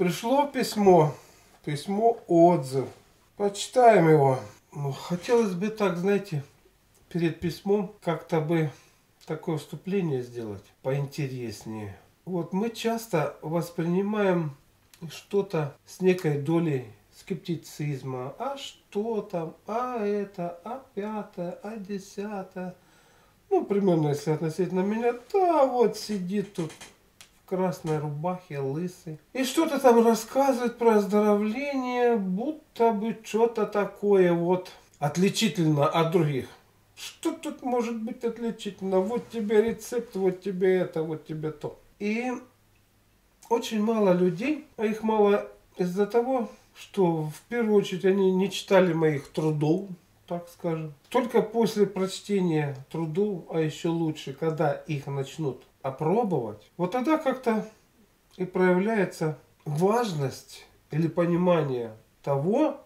Пришло письмо. Письмо отзыв. Почитаем его. Ну, хотелось бы так, знаете, перед письмом как-то бы такое вступление сделать поинтереснее. Вот мы часто воспринимаем что-то с некой долей скептицизма. А что там? А это? А пятое? А десятое? Ну, примерно, если относительно меня, да, вот сидит тут красной рубахе, лысый. И что-то там рассказывает про оздоровление, будто бы что-то такое вот отличительно от других. Что тут может быть отличительно? Вот тебе рецепт, вот тебе это, вот тебе то. И очень мало людей, а их мало из-за того, что в первую очередь они не читали моих трудов, так скажем. Только после прочтения трудов, а еще лучше, когда их начнут опробовать, вот тогда как-то и проявляется важность или понимание того,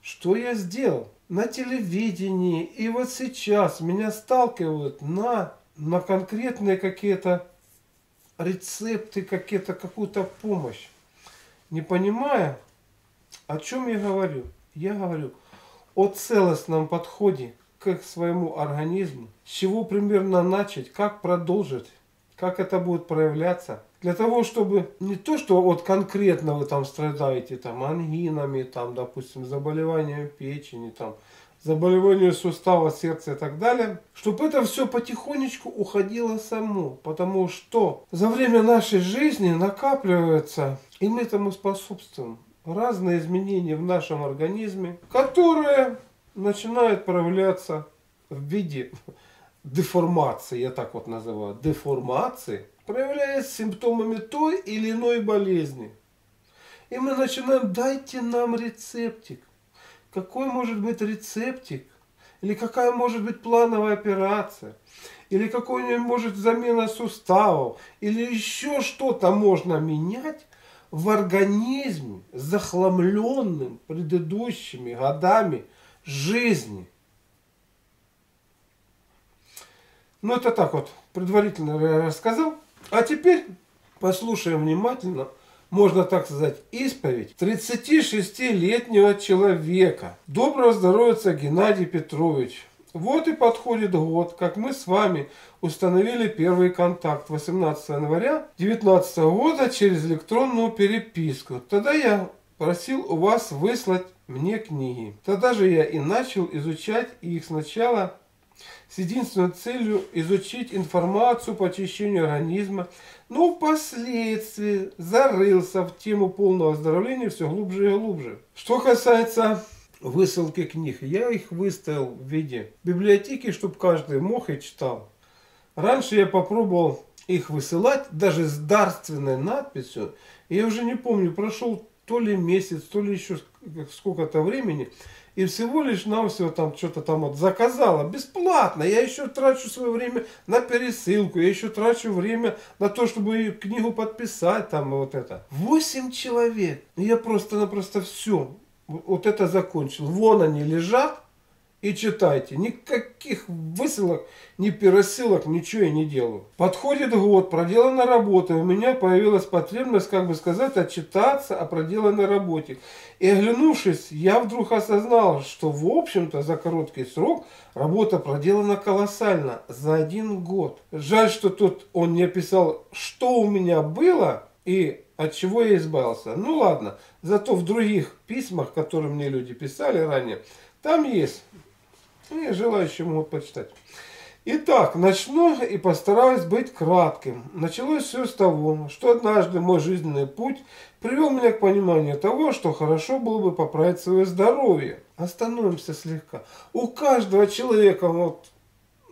что я сделал. На телевидении и вот сейчас меня сталкивают на, на конкретные какие-то рецепты, какие-то, какую-то помощь. Не понимая, о чем я говорю. Я говорю о целостном подходе к своему организму, с чего примерно начать, как продолжить, как это будет проявляться. Для того, чтобы не то, что вот конкретно вы там страдаете там ангинами, там, допустим, заболеванием печени, там, заболеванию сустава, сердца и так далее, чтобы это все потихонечку уходило само, потому что за время нашей жизни накапливается, и мы этому способствуем, разные изменения в нашем организме, которые начинают проявляться в виде деформации, я так вот называю, деформации, проявляясь симптомами той или иной болезни. И мы начинаем, дайте нам рецептик. Какой может быть рецептик? Или какая может быть плановая операция? Или какой-нибудь может замена суставов? Или еще что-то можно менять, в организме, захламленным предыдущими годами жизни. Ну, это так вот, предварительно я рассказал. А теперь послушаем внимательно, можно так сказать, исповедь 36-летнего человека. Доброго здоровья, Геннадий Петрович. Вот и подходит год, как мы с вами установили первый контакт 18 января 2019 года через электронную переписку. Тогда я просил у вас выслать мне книги. Тогда же я и начал изучать их сначала с единственной целью изучить информацию по очищению организма, но впоследствии зарылся в тему полного оздоровления все глубже и глубже. Что касается высылки книг. Я их выставил в виде библиотеки, чтобы каждый мог и читал. Раньше я попробовал их высылать даже с дарственной надписью. Я уже не помню, прошел то ли месяц, то ли еще сколько-то времени. И всего лишь навсего там что-то там вот заказала бесплатно. Я еще трачу свое время на пересылку, я еще трачу время на то, чтобы книгу подписать там вот это. Восемь человек. Я просто-напросто все вот это закончил. Вон они лежат и читайте. Никаких высылок, ни пересылок, ничего я не делаю. Подходит год, проделана работа, у меня появилась потребность, как бы сказать, отчитаться о проделанной работе. И оглянувшись, я вдруг осознал, что в общем-то за короткий срок работа проделана колоссально, за один год. Жаль, что тут он не описал, что у меня было и от чего я избавился. Ну ладно, зато в других письмах, которые мне люди писали ранее, там есть. И желающие могут почитать. Итак, начну и постараюсь быть кратким. Началось все с того, что однажды мой жизненный путь привел меня к пониманию того, что хорошо было бы поправить свое здоровье. Остановимся слегка. У каждого человека, вот,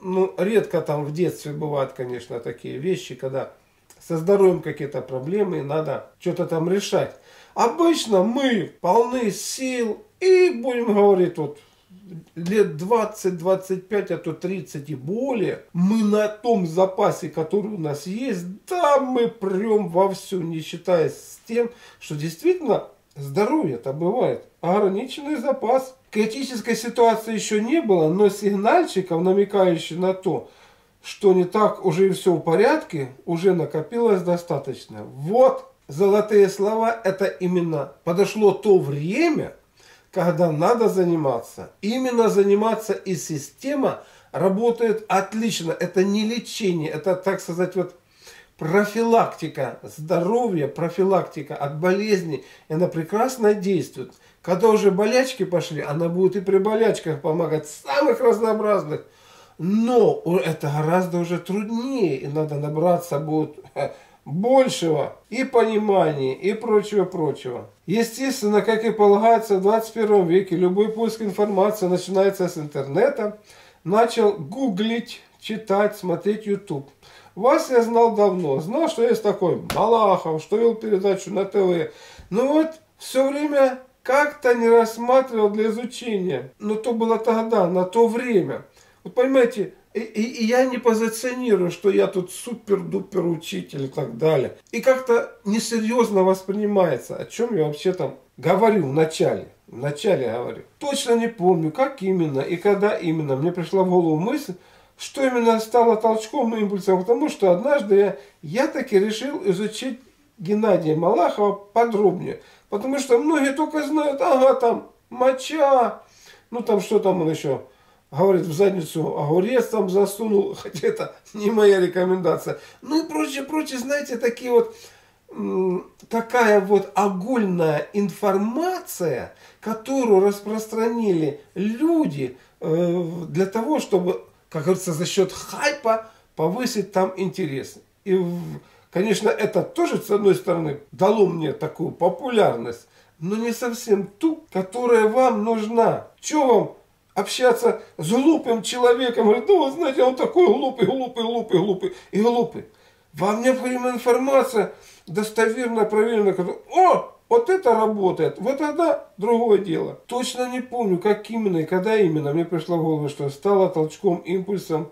ну, редко там в детстве бывают, конечно, такие вещи, когда со здоровьем какие-то проблемы, надо что-то там решать. Обычно мы полны сил и, будем говорить, вот лет 20-25, а то 30 и более, мы на том запасе, который у нас есть, да, мы прям вовсю, не считаясь с тем, что действительно здоровье-то бывает. Ограниченный запас. Критической ситуации еще не было, но сигнальчиков, намекающих на то, что не так уже и все в порядке, уже накопилось достаточно. Вот золотые слова, это именно подошло то время, когда надо заниматься. Именно заниматься и система работает отлично. Это не лечение, это, так сказать, вот профилактика здоровья, профилактика от болезней. И она прекрасно действует. Когда уже болячки пошли, она будет и при болячках помогать, самых разнообразных. Но это гораздо уже труднее, и надо набраться будет большего и понимания, и прочего-прочего. Естественно, как и полагается в 21 веке, любой поиск информации начинается с интернета. Начал гуглить, читать, смотреть YouTube. Вас я знал давно, знал, что есть такой Малахов, что вел передачу на ТВ. Но вот все время как-то не рассматривал для изучения. Но то было тогда, на то время. Вот понимаете, и, и, я не позиционирую, что я тут супер-дупер учитель и так далее. И как-то несерьезно воспринимается, о чем я вообще там говорю в начале. В начале говорю. Точно не помню, как именно и когда именно мне пришла в голову мысль, что именно стало толчком и импульсом, потому что однажды я, я таки решил изучить Геннадия Малахова подробнее. Потому что многие только знают, ага, там моча, ну там что там он еще, говорит, в задницу огурец там засунул, хотя это не моя рекомендация. Ну и прочее, прочее, знаете, такие вот, такая вот огульная информация, которую распространили люди э, для того, чтобы, как говорится, за счет хайпа повысить там интерес. И, конечно, это тоже, с одной стороны, дало мне такую популярность, но не совсем ту, которая вам нужна. Что вам общаться с глупым человеком. Говорит, ну, вы знаете, он такой глупый, глупый, глупый, глупый и глупый. Вам необходима информация достоверная, проверенная. О, вот это работает. Вот тогда другое дело. Точно не помню, как именно и когда именно мне пришло в голову, что стало толчком, импульсом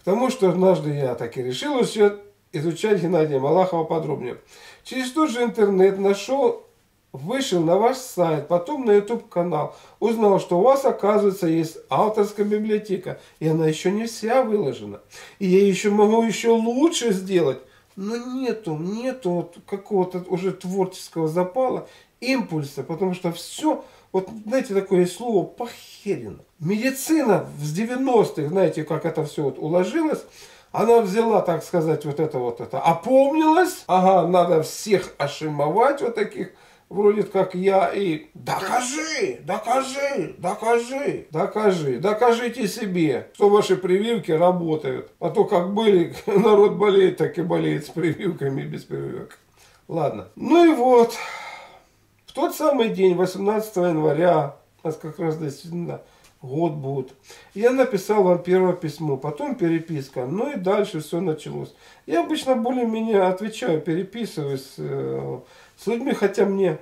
к тому, что однажды я так и решил изучать Геннадия Малахова подробнее. Через тот же интернет нашел вышел на ваш сайт, потом на YouTube канал, узнал, что у вас, оказывается, есть авторская библиотека, и она еще не вся выложена. И я еще могу еще лучше сделать. Но нету, нету вот какого-то уже творческого запала, импульса, потому что все, вот знаете, такое слово похерено. Медицина с 90-х, знаете, как это все вот уложилось, она взяла, так сказать, вот это вот это, опомнилась, ага, надо всех ошимовать вот таких, вроде как я и докажи, докажи, докажи, докажи, докажите себе, что ваши прививки работают. А то как были, народ болеет, так и болеет с прививками и без прививок. Ладно. Ну и вот, в тот самый день, 18 января, у нас как раз действительно год будет. Я написал вам первое письмо, потом переписка, ну и дальше все началось. Я обычно более-менее отвечаю, переписываюсь э, с людьми, хотя мне,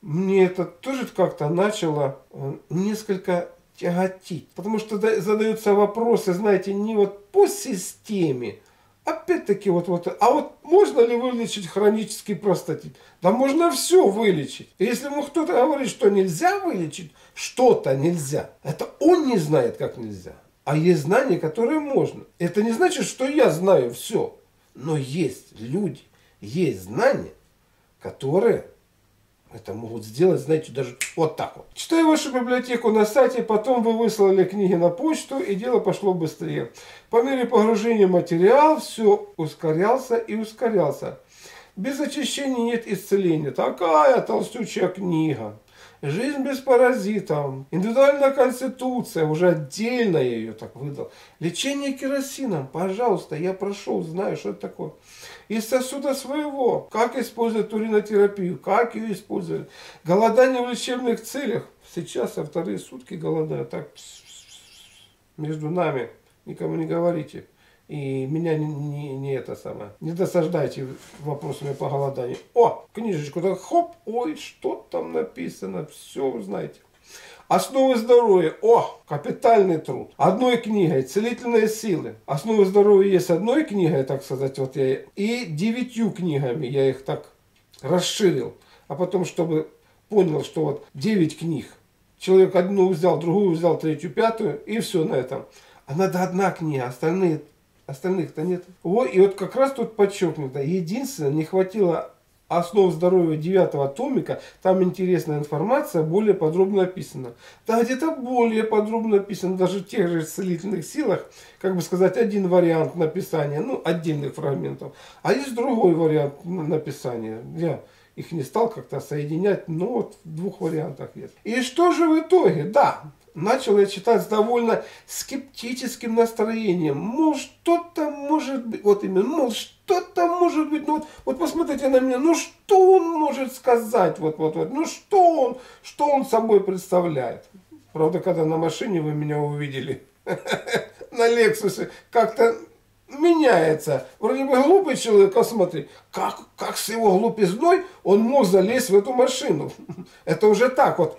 мне это тоже как-то начало э, несколько тяготить. Потому что задаются вопросы, знаете, не вот по системе, Опять-таки, вот, вот, а вот можно ли вылечить хронический простатит? Да можно все вылечить. Если ему кто-то говорит, что нельзя вылечить, что-то нельзя, это он не знает, как нельзя. А есть знания, которые можно. Это не значит, что я знаю все. Но есть люди, есть знания, которые это могут сделать, знаете, даже вот так вот. Читаю вашу библиотеку на сайте, потом вы выслали книги на почту, и дело пошло быстрее. По мере погружения в материал все ускорялся и ускорялся. Без очищения нет исцеления. Такая толстючая книга. Жизнь без паразитов. Индивидуальная конституция. Уже отдельно я ее так выдал. Лечение керосином. Пожалуйста, я прошел, знаю, что это такое. Из сосуда своего. Как использовать уринотерапию. Как ее использовать. Голодание в лечебных целях. Сейчас со вторые сутки голодаю. Так между нами. Никому не говорите. И меня не, не, не это самое. Не досаждайте вопросами по голоданию. О, книжечку так хоп, ой, что там написано, все вы знаете. Основы здоровья. О, капитальный труд. Одной книгой. Целительные силы. Основы здоровья есть одной книгой, так сказать, вот я и девятью книгами я их так расширил. А потом, чтобы понял, что вот девять книг. Человек одну взял, другую взял, третью, пятую, и все на этом. А надо одна книга, остальные Остальных-то нет. Вот, и вот как раз тут подчеркнуто. Единственное, не хватило основ здоровья девятого томика, там интересная информация, более подробно описана. Да, где-то более подробно описано, даже в тех же целительных силах, как бы сказать, один вариант написания, ну, отдельных фрагментов, а есть другой вариант написания. Я их не стал как-то соединять, но вот в двух вариантах есть. И что же в итоге? Да, начал я читать с довольно скептическим настроением. Мол, что-то может быть, вот именно, мол, что-то может быть, ну вот, вот посмотрите на меня, ну что он может сказать, вот, вот, вот, ну что он, что он собой представляет. Правда, когда на машине вы меня увидели, на Лексусе, как-то меняется. Вроде бы глупый человек, а смотри, как, как с его глупизной он мог залезть в эту машину. Это уже так вот,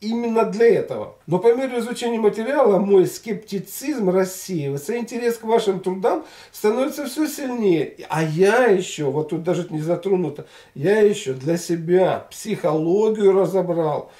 именно для этого. Но по мере изучения материала мой скептицизм рассеивается, интерес к вашим трудам становится все сильнее. А я еще, вот тут даже не затронуто, я еще для себя психологию разобрал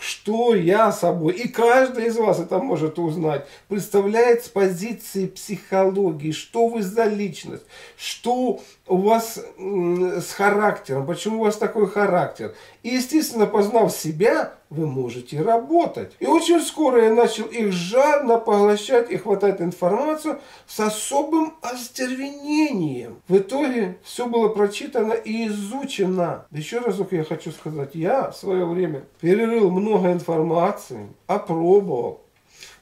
что я собой, и каждый из вас это может узнать, представляет с позиции психологии, что вы за личность, что у вас с характером, почему у вас такой характер. И, естественно, познав себя, вы можете работать. И очень скоро я начал их жадно поглощать и хватать информацию с особым остервенением. В итоге все было прочитано и изучено. Еще разок я хочу сказать, я в свое время перерыл много информации, опробовал,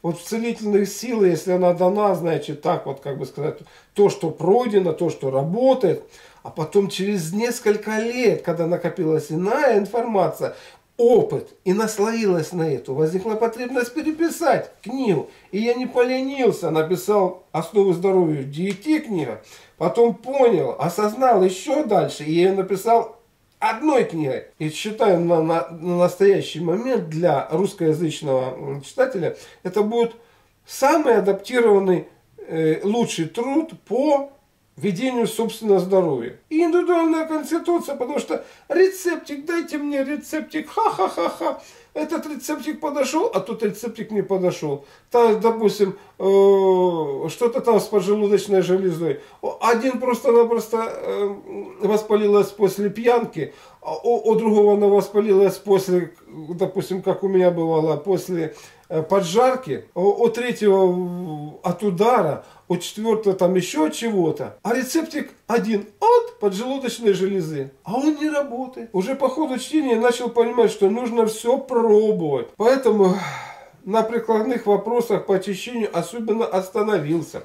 вот в целительных силах, если она дана, значит, так вот, как бы сказать, то, что пройдено, то, что работает, а потом через несколько лет, когда накопилась иная информация, опыт и наслоилась на эту, возникла потребность переписать книгу. И я не поленился, написал «Основы здоровья диете» книга, потом понял, осознал еще дальше, и я написал одной книгой. И считаю на, на, на настоящий момент для русскоязычного читателя это будет самый адаптированный э, лучший труд по ведению собственного здоровья. И индивидуальная конституция, потому что рецептик, дайте мне рецептик, ха-ха-ха-ха. Этот рецептик подошел, а тот рецептик не подошел. Там, допустим, э, что-то там с поджелудочной железой. Один просто-напросто э, воспалилась после пьянки, а у, у другого она воспалилась после, допустим, как у меня бывало, после э, поджарки, у, у третьего от удара, у четвертого там еще чего-то. А рецептик один от поджелудочной железы. А он не работает. Уже по ходу чтения я начал понимать, что нужно все пробовать. Поэтому на прикладных вопросах по очищению особенно остановился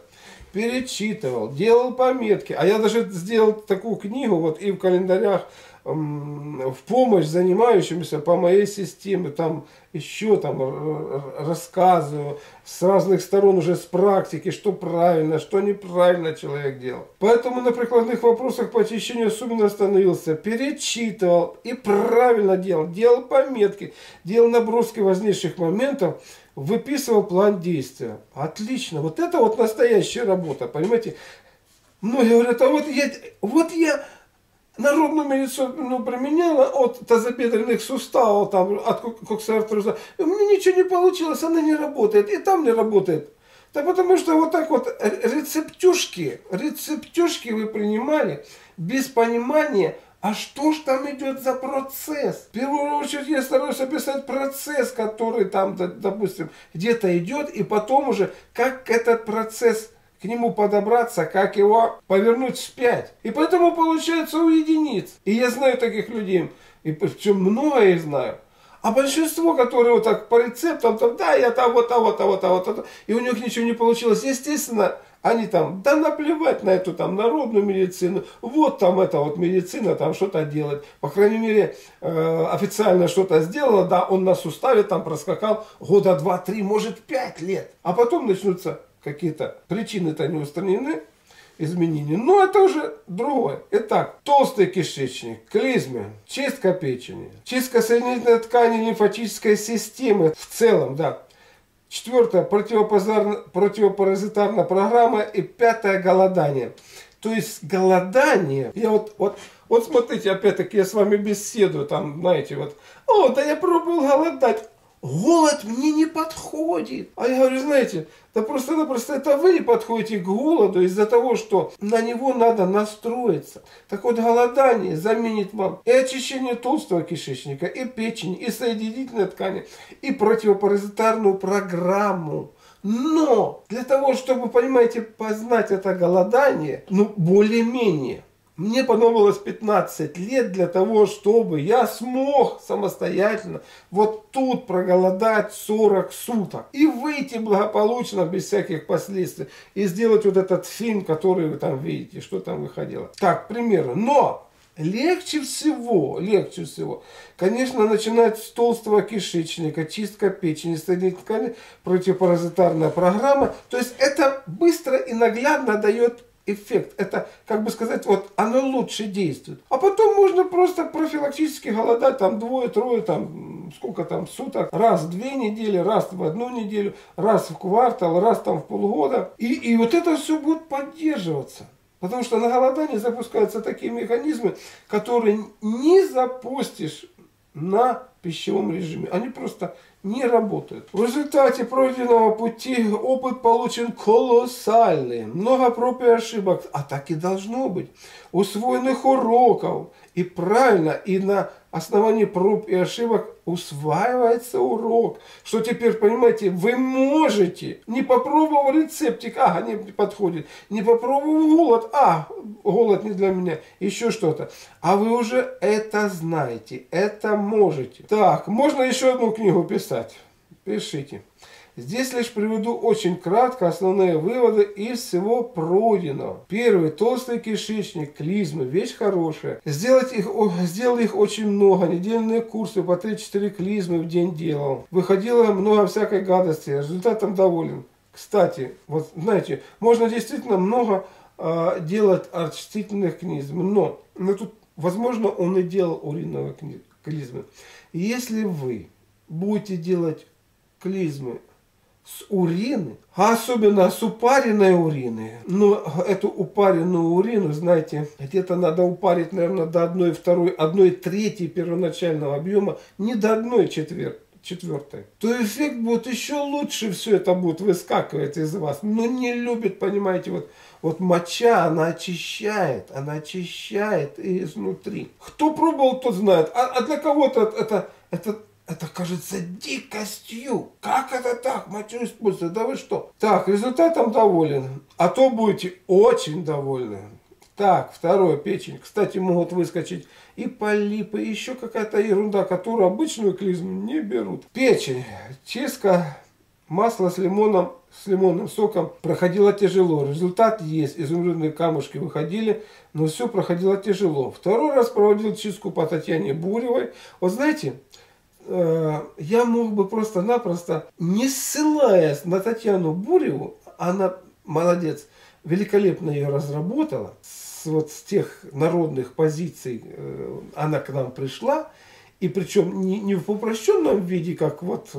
перечитывал, делал пометки. А я даже сделал такую книгу, вот и в календарях в помощь занимающимся по моей системе, там еще там рассказываю с разных сторон уже с практики, что правильно, что неправильно человек делал. Поэтому на прикладных вопросах по очищению особенно остановился, перечитывал и правильно делал, делал пометки, делал наброски важнейших моментов, выписывал план действия. Отлично, вот это вот настоящая работа, понимаете? Многие говорят, а вот я, вот я народную медицину ну, применяла от тазобедренных суставов, там, от коксартроза. У меня ничего не получилось, она не работает, и там не работает. Да потому что вот так вот рецептюшки, рецептюшки вы принимали без понимания, а что ж там идет за процесс? В первую очередь я стараюсь описать процесс, который там, допустим, где-то идет, и потом уже, как этот процесс к нему подобраться, как его повернуть вспять. И поэтому получается у единиц. И я знаю таких людей, и причем много их знаю. А большинство, которые вот так по рецептам, там, да, я того, того, того, того, того, и у них ничего не получилось, естественно, они там, да наплевать на эту там народную медицину, вот там эта вот медицина там что-то делает. По крайней мере, э, официально что-то сделала, да, он на суставе там проскакал года два-три, может пять лет. А потом начнутся какие-то причины-то не устранены, изменения. Но это уже другое. Итак, толстый кишечник, клизмы, чистка печени, чистка соединительной ткани лимфатической системы в целом, да. Четвертое, противопаразитарная программа. И пятое, голодание. То есть голодание, я вот, вот, вот смотрите, опять-таки я с вами беседую, там, знаете, вот, о, да я пробовал голодать, голод мне не подходит. А я говорю, знаете, да просто-напросто это вы не подходите к голоду из-за того, что на него надо настроиться. Так вот, голодание заменит вам и очищение толстого кишечника, и печени, и соединительной ткани, и противопаразитарную программу. Но для того, чтобы, понимаете, познать это голодание, ну, более-менее, мне понадобилось 15 лет для того, чтобы я смог самостоятельно вот тут проголодать 40 суток и выйти благополучно без всяких последствий и сделать вот этот фильм, который вы там видите, что там выходило. Так, примерно. Но Легче всего, легче всего, конечно, начинать с толстого кишечника, чистка печени, соединительной ткани, противопаразитарная программа. То есть это быстро и наглядно дает эффект. Это, как бы сказать, вот оно лучше действует. А потом можно просто профилактически голодать там двое-трое, там сколько там суток, раз в две недели, раз в одну неделю, раз в квартал, раз там в полгода. И, и вот это все будет поддерживаться. Потому что на голодании запускаются такие механизмы, которые не запустишь на пищевом режиме. Они просто не работают. В результате пройденного пути опыт получен колоссальный. Много проб и ошибок. А так и должно быть. Усвоенных уроков. И правильно, и на основании проб и ошибок усваивается урок. Что теперь, понимаете, вы можете, не попробовав рецептик, ага, не подходит, не попробовав голод, а, голод не для меня, еще что-то. А вы уже это знаете, это можете. Так, можно еще одну книгу писать? Пишите. Здесь лишь приведу очень кратко основные выводы из всего пройденного. Первый. Толстый кишечник, клизмы, вещь хорошая. Сделать их, сделал их очень много. Недельные курсы по 3-4 клизмы в день делал. Выходило много всякой гадости. Результатом доволен. Кстати, вот знаете, можно действительно много э, делать очистительных клизм. Но, но тут, возможно, он и делал уриновые клизмы. Если вы будете делать клизмы с урины, а особенно с упаренной урины. Но эту упаренную урину, знаете, где-то надо упарить, наверное, до одной второй, одной трети первоначального объема, не до одной четвертой, то эффект будет еще лучше, все это будет выскакивать из вас. Но не любит, понимаете, вот, вот моча, она очищает, она очищает изнутри. Кто пробовал, тот знает. А, а для кого-то это, это это кажется дикостью. Как это так? Мочу использовать? Да вы что? Так, результатом доволен. А то будете очень довольны. Так, второе, печень. Кстати, могут выскочить и полипы, и еще какая-то ерунда, которую обычную клизму не берут. Печень. Чистка масло с лимоном, с лимонным соком проходило тяжело. Результат есть. Изумрудные камушки выходили, но все проходило тяжело. Второй раз проводил чистку по Татьяне Буревой. Вот знаете, я мог бы просто-напросто, не ссылаясь на Татьяну Буреву, она молодец, великолепно ее разработала, с, вот с тех народных позиций э, она к нам пришла, и причем не, не в упрощенном виде, как вот э,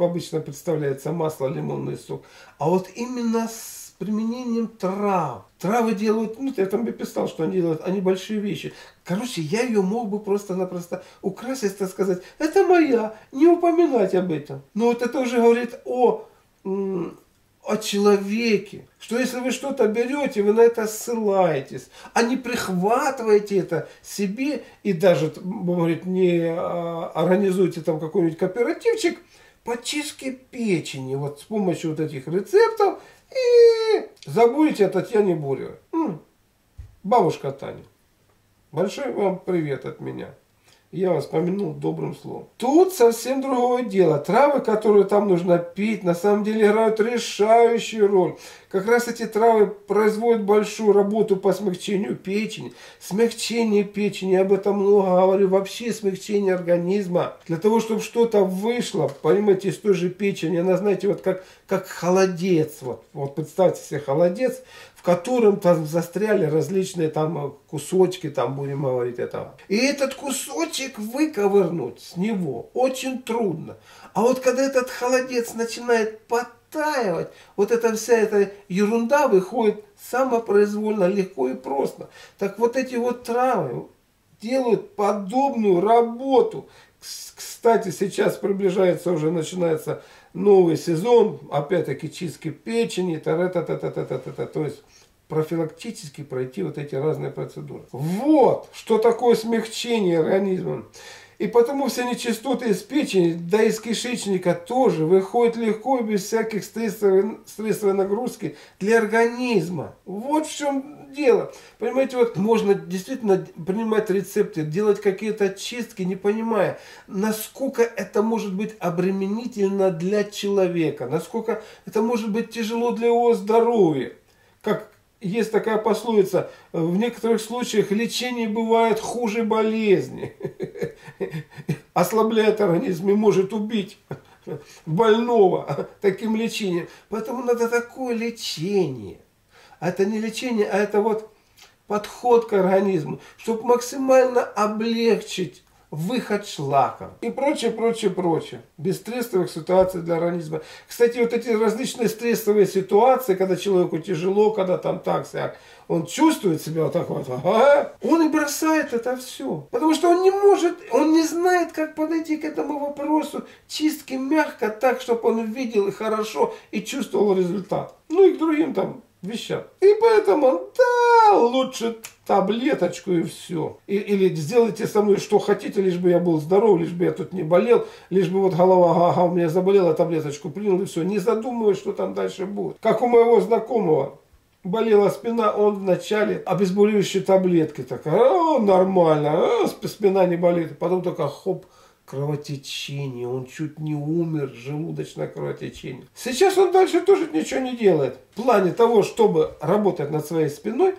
обычно представляется масло, лимонный сок, а вот именно с применением трав. Травы делают, ну, я там писал, что они делают, они большие вещи. Короче, я ее мог бы просто-напросто украсить, так сказать, это моя, не упоминать об этом. Но вот это уже говорит о, о человеке, что если вы что-то берете, вы на это ссылаетесь, а не прихватываете это себе и даже, говорит, не а, организуете там какой-нибудь кооперативчик по чистке печени, вот с помощью вот этих рецептов, и забудете о Татьяне Буревой. Бабушка Таня. Большой вам привет от меня. Я вас помянул добрым словом. Тут совсем другое дело. Травы, которые там нужно пить, на самом деле играют решающую роль. Как раз эти травы производят большую работу по смягчению печени. Смягчение печени, я об этом много говорю, вообще смягчение организма. Для того, чтобы что-то вышло, понимаете, из той же печени, она, знаете, вот как, как холодец. Вот, вот представьте себе холодец, котором там застряли различные там кусочки, там будем говорить этого. И этот кусочек выковырнуть с него очень трудно. А вот когда этот холодец начинает потом настаивать. Вот эта вся эта ерунда выходит самопроизвольно, легко и просто. Так вот эти вот травы делают подобную работу. Кстати, сейчас приближается уже, начинается новый сезон, опять-таки чистки печени, -та -та -та -та -та -та -та. то есть профилактически пройти вот эти разные процедуры. Вот, что такое смягчение организма. И потому все нечистоты из печени, да и из кишечника тоже выходят легко, без всяких стрессовой, стрессовой нагрузки для организма. Вот в чем дело. Понимаете, вот можно действительно принимать рецепты, делать какие-то чистки, не понимая, насколько это может быть обременительно для человека, насколько это может быть тяжело для его здоровья. Как есть такая пословица, в некоторых случаях лечение бывает хуже болезни. Ослабляет организм и может убить больного таким лечением. Поэтому надо такое лечение. А это не лечение, а это вот подход к организму, чтобы максимально облегчить выход шлаком и прочее, прочее, прочее. Без стрессовых ситуаций для организма. Кстати, вот эти различные стрессовые ситуации, когда человеку тяжело, когда там так, сяк, он чувствует себя вот так вот, ага, он и бросает это все. Потому что он не может, он не знает, как подойти к этому вопросу чистки мягко, так, чтобы он видел и хорошо и чувствовал результат. Ну и к другим там вещам. И поэтому, да, лучше таблеточку и все. И, или сделайте со мной что хотите, лишь бы я был здоров, лишь бы я тут не болел, лишь бы вот голова, ага, у меня заболела, таблеточку принял и все. Не задумываясь, что там дальше будет. Как у моего знакомого, болела спина, он вначале обезболивающие таблетки, так, а, нормально, а, спина не болит, потом только хоп, кровотечение, он чуть не умер, желудочное кровотечение. Сейчас он дальше тоже ничего не делает в плане того, чтобы работать над своей спиной,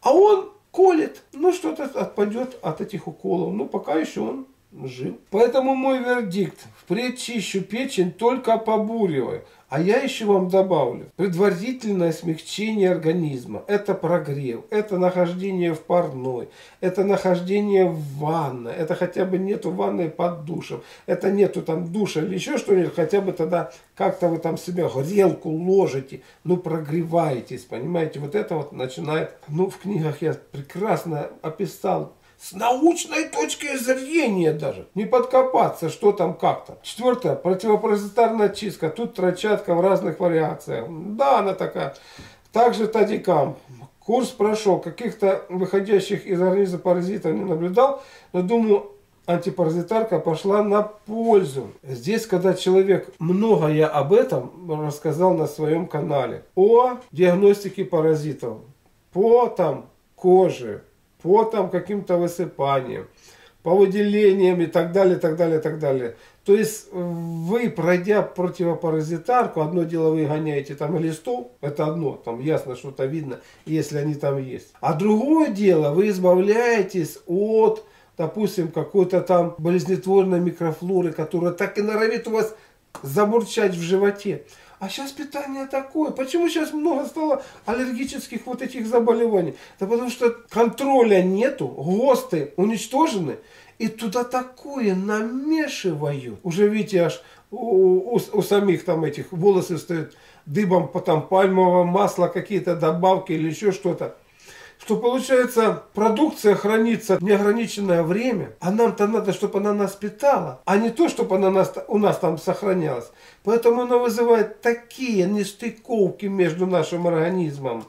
а он колет, ну что-то отпадет от этих уколов, ну пока еще он жил. Поэтому мой вердикт, впредь чищу печень только побуривая. А я еще вам добавлю, предварительное смягчение организма, это прогрев, это нахождение в парной, это нахождение в ванной, это хотя бы нету ванной под душем, это нету там душа или еще что-нибудь, хотя бы тогда как-то вы там себя грелку ложите, ну прогреваетесь, понимаете, вот это вот начинает, ну в книгах я прекрасно описал, с научной точки зрения даже. Не подкопаться, что там как-то. Четвертое. Противопаразитарная чистка. Тут трачатка в разных вариациях. Да, она такая. Также тадикам. Курс прошел. Каких-то выходящих из организма паразитов не наблюдал. Но думаю, антипаразитарка пошла на пользу. Здесь, когда человек, много я об этом рассказал на своем канале. О диагностике паразитов. По там коже, по там каким-то высыпаниям, по выделениям и так далее, так далее, так далее. То есть вы, пройдя противопаразитарку, одно дело вы гоняете там листов, это одно, там ясно что-то видно, если они там есть. А другое дело, вы избавляетесь от, допустим, какой-то там болезнетворной микрофлоры, которая так и норовит у вас забурчать в животе. А сейчас питание такое. Почему сейчас много стало аллергических вот этих заболеваний? Да потому что контроля нету, ГОСТы уничтожены. И туда такое намешивают. Уже видите, аж у, у, у самих там этих волосы стоят дыбом, потом пальмовое масло, какие-то добавки или еще что-то что получается продукция хранится неограниченное время, а нам-то надо, чтобы она нас питала, а не то, чтобы она нас, у нас там сохранялась. Поэтому она вызывает такие нестыковки между нашим организмом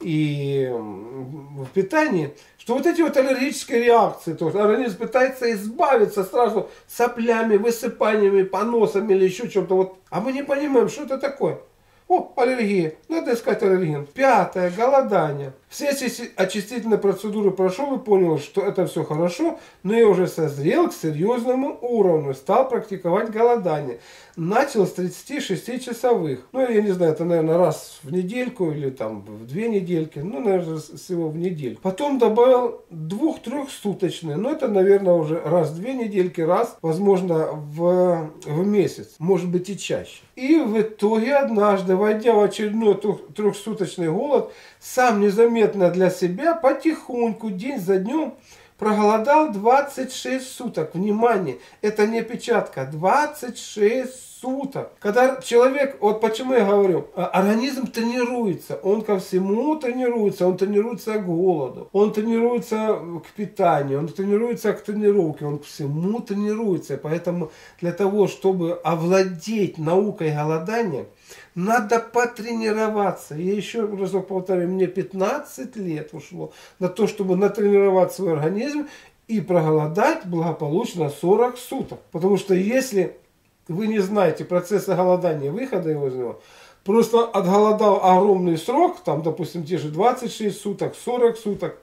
и в питании, что вот эти вот аллергические реакции, то организм пытается избавиться сразу соплями, высыпаниями, поносами или еще чем-то. Вот, а мы не понимаем, что это такое. О, аллергия. Надо искать аллерген. Пятое. Голодание. Все очистительные процедуры прошел и понял, что это все хорошо, но я уже созрел к серьезному уровню. Стал практиковать голодание. Начал с 36 часовых. Ну, я не знаю, это, наверное, раз в недельку или там в две недельки. Ну, наверное, всего в неделю. Потом добавил двух-трехсуточные. Ну, это, наверное, уже раз в две недельки, раз, возможно, в, в месяц. Может быть и чаще. И в итоге однажды, войдя в очередной трехсуточный голод, сам незаметно для себя потихоньку, день за днем, проголодал 26 суток. Внимание, это не печатка, 26 суток. Когда человек, вот почему я говорю, а, организм тренируется, он ко всему тренируется, он тренируется к голоду, он тренируется к питанию, он тренируется к тренировке, он к всему тренируется. Поэтому для того, чтобы овладеть наукой голодания, надо потренироваться. Я еще разок повторяю, мне 15 лет ушло на то, чтобы натренировать свой организм и проголодать благополучно 40 суток. Потому что если вы не знаете процесса голодания, выхода его из него, просто отголодал огромный срок, там, допустим, те же 26 суток, 40 суток,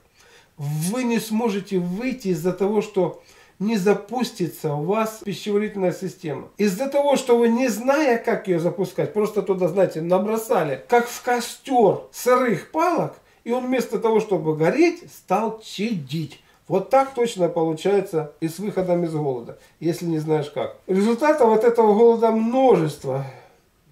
вы не сможете выйти из-за того, что не запустится у вас пищеварительная система. Из-за того, что вы не зная, как ее запускать, просто туда, знаете, набросали, как в костер сырых палок, и он вместо того, чтобы гореть, стал чадить. Вот так точно получается и с выходом из голода, если не знаешь как. Результатов от этого голода множество.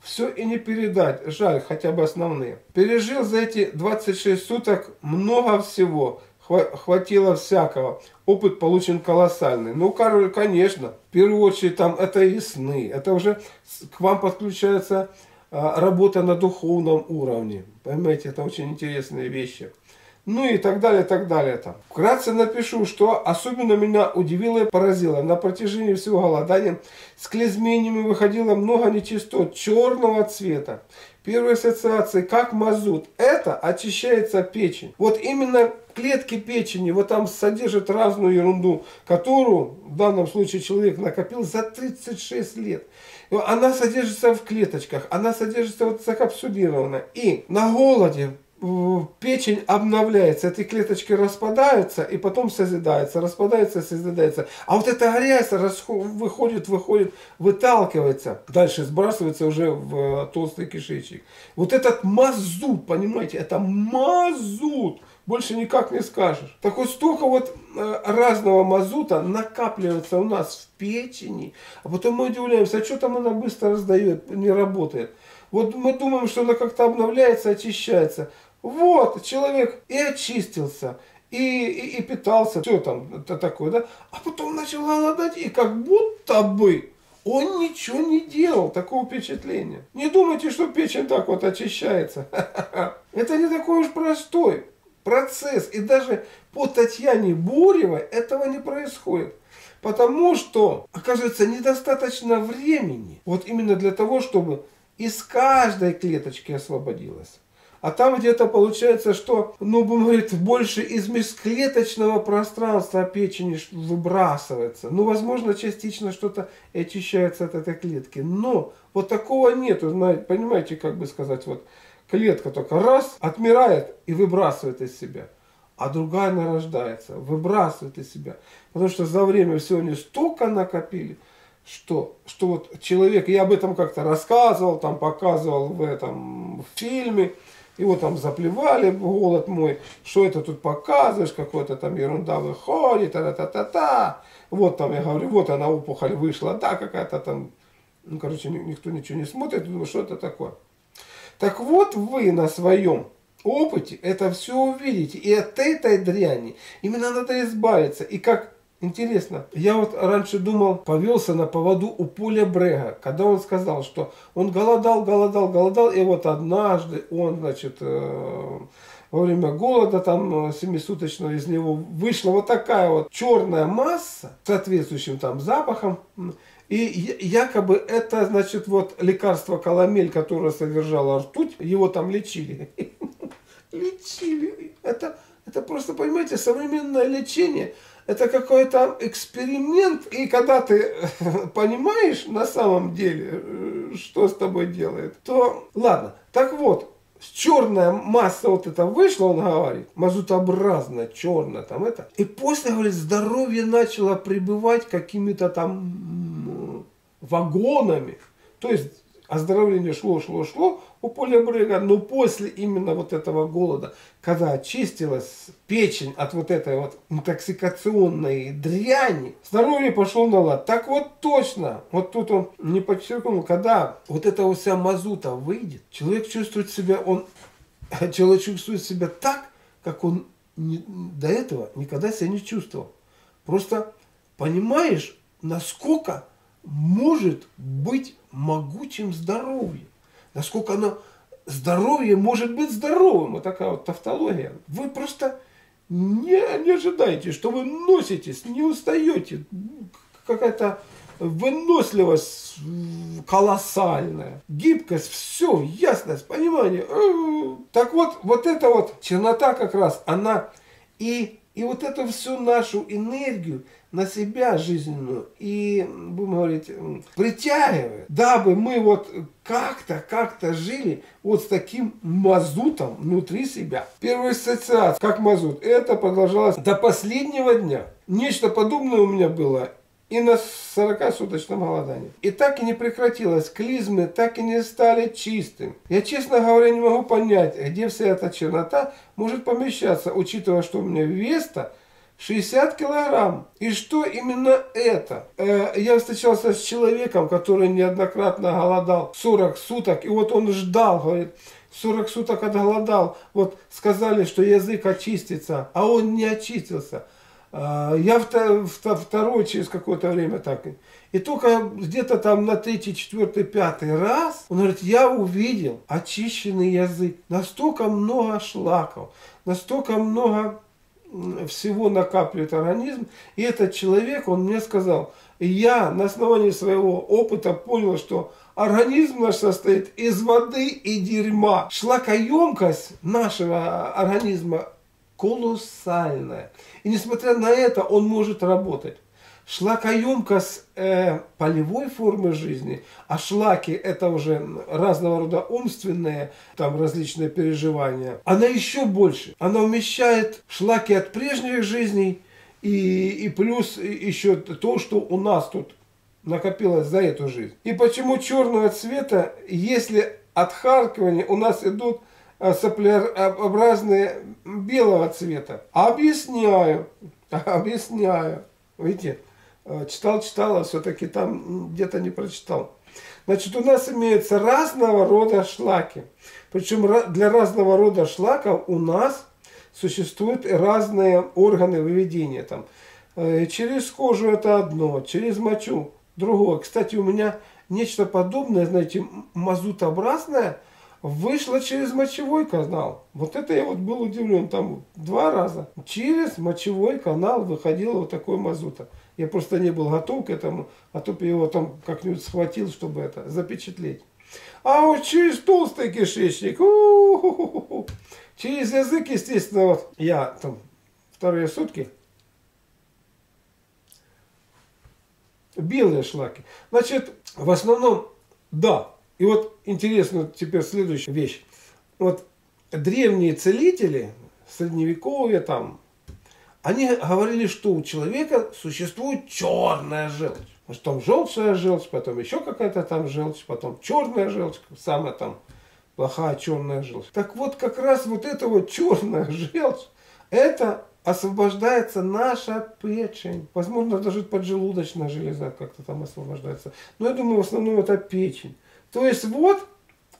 Все и не передать, жаль, хотя бы основные. Пережил за эти 26 суток много всего хватило всякого. Опыт получен колоссальный. Ну, король, конечно, в первую очередь там это и сны. Это уже к вам подключается а, работа на духовном уровне. Понимаете, это очень интересные вещи. Ну и так далее, так далее. Там. Вкратце напишу, что особенно меня удивило и поразило. На протяжении всего голодания с клизмениями выходило много нечистот черного цвета. Первая ассоциация, как мазут. Это очищается печень. Вот именно клетки печени, вот там содержат разную ерунду, которую в данном случае человек накопил за 36 лет. Она содержится в клеточках, она содержится вот закапсулирована. И на голоде печень обновляется, эти клеточки распадаются и потом созидаются, распадаются, созидаются. А вот эта грязь выходит, выходит, выталкивается, дальше сбрасывается уже в э, толстый кишечник. Вот этот мазут, понимаете, это мазут, больше никак не скажешь. Так вот столько вот э, разного мазута накапливается у нас в печени, а потом мы удивляемся, а что там она быстро раздает, не работает. Вот мы думаем, что она как-то обновляется, очищается. Вот, человек и очистился, и, и, и питался, все там это такое, да? А потом начал голодать, и как будто бы он ничего не делал, такого впечатления. Не думайте, что печень так вот очищается. Это не такой уж простой процесс. И даже по Татьяне Буревой этого не происходит. Потому что, оказывается, недостаточно времени. Вот именно для того, чтобы из каждой клеточки освободилось. А там где-то получается, что, ну, будем говорить, больше из межклеточного пространства печени выбрасывается. Ну, возможно, частично что-то очищается от этой клетки. Но вот такого нету, понимаете, как бы сказать, вот клетка только раз отмирает и выбрасывает из себя. А другая нарождается, выбрасывает из себя. Потому что за время всего они столько накопили, что, что вот человек, я об этом как-то рассказывал, там показывал в этом в фильме, его там заплевали, голод мой, что это тут показываешь, какой-то там ерунда выходит, та-та-та-та. Вот там я говорю, вот она опухоль вышла, да, какая-то там, ну, короче, никто ничего не смотрит, думаю, что это такое. Так вот вы на своем опыте это все увидите. И от этой дряни именно надо избавиться. И как Интересно, я вот раньше думал, повелся на поводу у Поля Брега, когда он сказал, что он голодал, голодал, голодал, и вот однажды он, значит, э, во время голода там э, семисуточного из него вышла вот такая вот черная масса с соответствующим там запахом, и якобы это, значит, вот лекарство каламель, которое содержало ртуть, его там лечили. Лечили. Это, это просто, понимаете, современное лечение – это какой-то эксперимент, и когда ты понимаешь на самом деле, э, что с тобой делает, то ладно. Так вот, черная масса вот это вышла, он говорит, мазутообразная, черная там это. И после, говорит, здоровье начало пребывать какими-то там вагонами. То есть оздоровление шло, шло, шло у поля но после именно вот этого голода, когда очистилась печень от вот этой вот интоксикационной дряни, здоровье пошло на лад. Так вот точно, вот тут он не подчеркнул, когда вот эта вся мазута выйдет, человек чувствует себя, он, человек чувствует себя так, как он не, до этого никогда себя не чувствовал. Просто понимаешь, насколько может быть могучим здоровье. Насколько оно здоровье может быть здоровым. Вот такая вот тавтология. Вы просто не, не ожидайте, что вы носитесь, не устаете. Какая-то выносливость колоссальная, гибкость, все, ясность, понимание. Так вот, вот эта вот чернота как раз, она и, и вот эту всю нашу энергию на себя жизненную и, будем говорить, притягивает, дабы мы вот как-то, как-то жили вот с таким мазутом внутри себя. Первая ассоциация, как мазут, это продолжалось до последнего дня. Нечто подобное у меня было и на 40-суточном голодании. И так и не прекратилось. Клизмы так и не стали чистым. Я, честно говоря, не могу понять, где вся эта чернота может помещаться, учитывая, что у меня вес-то 60 килограмм. И что именно это? Э, я встречался с человеком, который неоднократно голодал 40 суток. И вот он ждал, говорит, 40 суток отголодал. Вот сказали, что язык очистится, а он не очистился. А, я второй через какое-то время так. И только где-то там на третий, четвертый, пятый раз, он говорит, я увидел очищенный язык. Настолько много шлаков, настолько много всего накапливает организм. И этот человек, он мне сказал, я на основании своего опыта понял, что организм наш состоит из воды и дерьма. Шлакоемкость нашего организма колоссальная. И несмотря на это, он может работать. Шлакоемкость э, полевой формы жизни, а шлаки это уже разного рода умственные, там различные переживания, она еще больше. Она умещает шлаки от прежних жизней и, и плюс еще то, что у нас тут накопилось за эту жизнь. И почему черного цвета, если отхаркивание у нас идут Э, соплеобразные белого цвета. Объясняю, объясняю. Видите, читал, читал, а все-таки там где-то не прочитал. Значит, у нас имеются разного рода шлаки. Причем для разного рода шлаков у нас существуют разные органы выведения. Там, э, через кожу это одно, через мочу другое. Кстати, у меня нечто подобное, знаете, мазутообразное – вышла через мочевой канал. Вот это я вот был удивлен. Там два раза через мочевой канал выходила вот такой мазута. Я просто не был готов к этому, а то бы его там как-нибудь схватил, чтобы это запечатлеть. А вот через толстый кишечник, у -ху -ху. через язык, естественно, вот я там вторые сутки белые шлаки. Значит, в основном, да, и вот интересно теперь следующая вещь. Вот древние целители, средневековье там, они говорили, что у человека существует черная желчь. Может, там желчная желчь, потом еще какая-то там желчь, потом черная желчь, самая там плохая черная желчь. Так вот, как раз вот эта вот черная желчь, это освобождается наша печень. Возможно, даже поджелудочная железа как-то там освобождается. Но я думаю, в основном это печень. То есть вот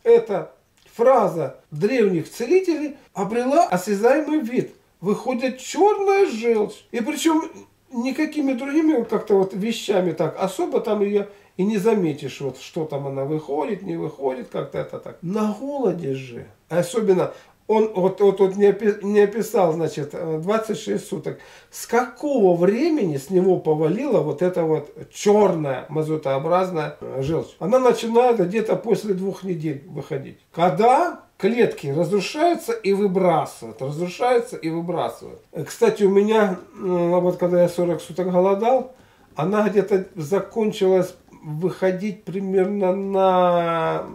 эта фраза древних целителей обрела осязаемый вид. Выходит черная желчь. И причем никакими другими как-то вот вещами так особо там ее и не заметишь, вот что там она выходит, не выходит, как-то это так. На голоде же, особенно он вот, вот, вот не, не описал, значит, 26 э, суток. С какого времени с него повалила вот эта вот черная мазутообразная э, желчь? Она начинает где-то после двух недель выходить. Когда клетки разрушаются и выбрасывают, разрушаются и выбрасывают. Э, кстати, у меня, вот когда я 40 суток голодал, она где-то закончилась выходить примерно на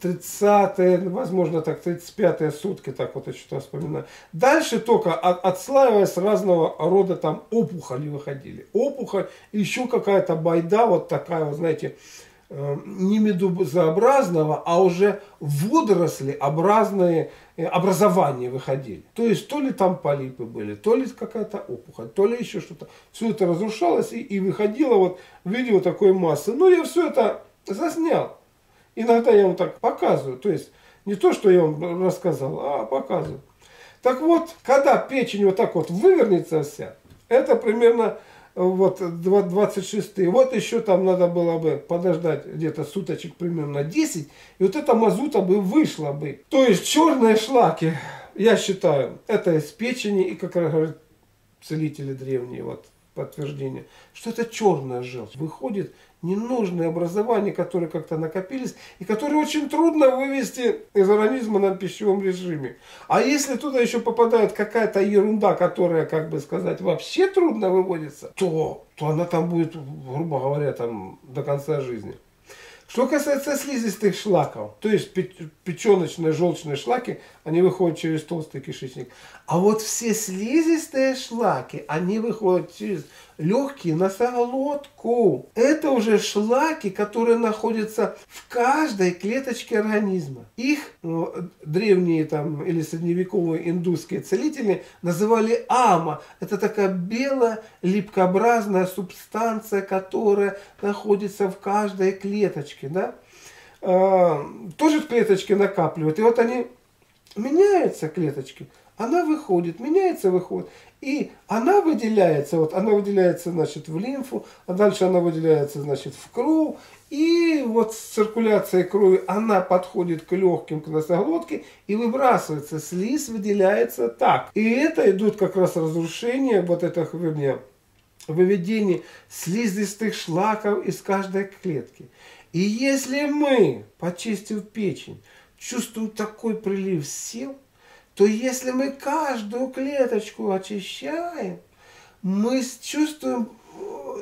30 возможно, так, 35 сутки, так вот я что-то вспоминаю. Дальше только от, отслаиваясь разного рода там опухоли выходили. Опухоль, еще какая-то байда вот такая, вот, знаете, э, не медузообразного, а уже водоросли образные э, образования выходили. То есть то ли там полипы были, то ли какая-то опухоль, то ли еще что-то. Все это разрушалось и, и выходило вот в виде вот такой массы. Ну, я все это заснял. Иногда я вам так показываю. То есть не то, что я вам рассказал, а показываю. Так вот, когда печень вот так вот вывернется вся, это примерно вот 26 Вот еще там надо было бы подождать где-то суточек примерно 10, и вот эта мазута бы вышла бы. То есть черные шлаки, я считаю, это из печени, и как говорят целители древние, вот подтверждение, что это черная желчь. Выходит ненужные образования, которые как-то накопились, и которые очень трудно вывести из организма на пищевом режиме. А если туда еще попадает какая-то ерунда, которая, как бы сказать, вообще трудно выводится, то, то она там будет, грубо говоря, там до конца жизни. Что касается слизистых шлаков, то есть печеночные, желчные шлаки, они выходят через толстый кишечник. А вот все слизистые шлаки, они выходят через легкие носоглотку. Это уже шлаки, которые находятся в каждой клеточке организма. Их ну, древние там или средневековые индусские целители называли ама. Это такая белая липкообразная субстанция, которая находится в каждой клеточке. Да? А, тоже в клеточке накапливают. И вот они меняются клеточки она выходит, меняется, выходит. И она выделяется, вот она выделяется, значит, в лимфу, а дальше она выделяется, значит, в кровь. И вот с циркуляцией крови она подходит к легким, к носоглотке и выбрасывается. Слиз выделяется так. И это идут как раз разрушения, вот это, вернее, выведение слизистых шлаков из каждой клетки. И если мы, почистив печень, чувствуем такой прилив сил, то если мы каждую клеточку очищаем, мы чувствуем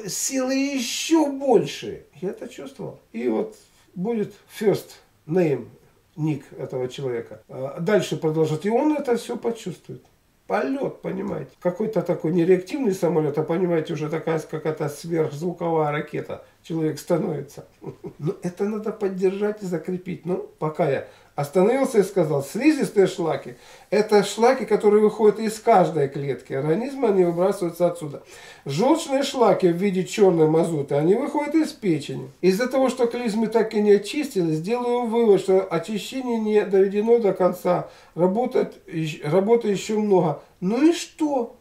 э, силы еще больше. Я это чувствовал. И вот будет first name, ник этого человека. А дальше продолжит. И он это все почувствует. Полет, понимаете. Какой-то такой нереактивный самолет, а понимаете, уже такая какая-то сверхзвуковая ракета. Человек становится. Но это надо поддержать и закрепить. Ну, пока я Остановился и сказал, слизистые шлаки – это шлаки, которые выходят из каждой клетки организма, они выбрасываются отсюда. Желчные шлаки в виде черной мазуты, они выходят из печени. Из-за того, что клизмы так и не очистили, сделаю вывод, что очищение не доведено до конца. Работает, работы еще много. Ну и что?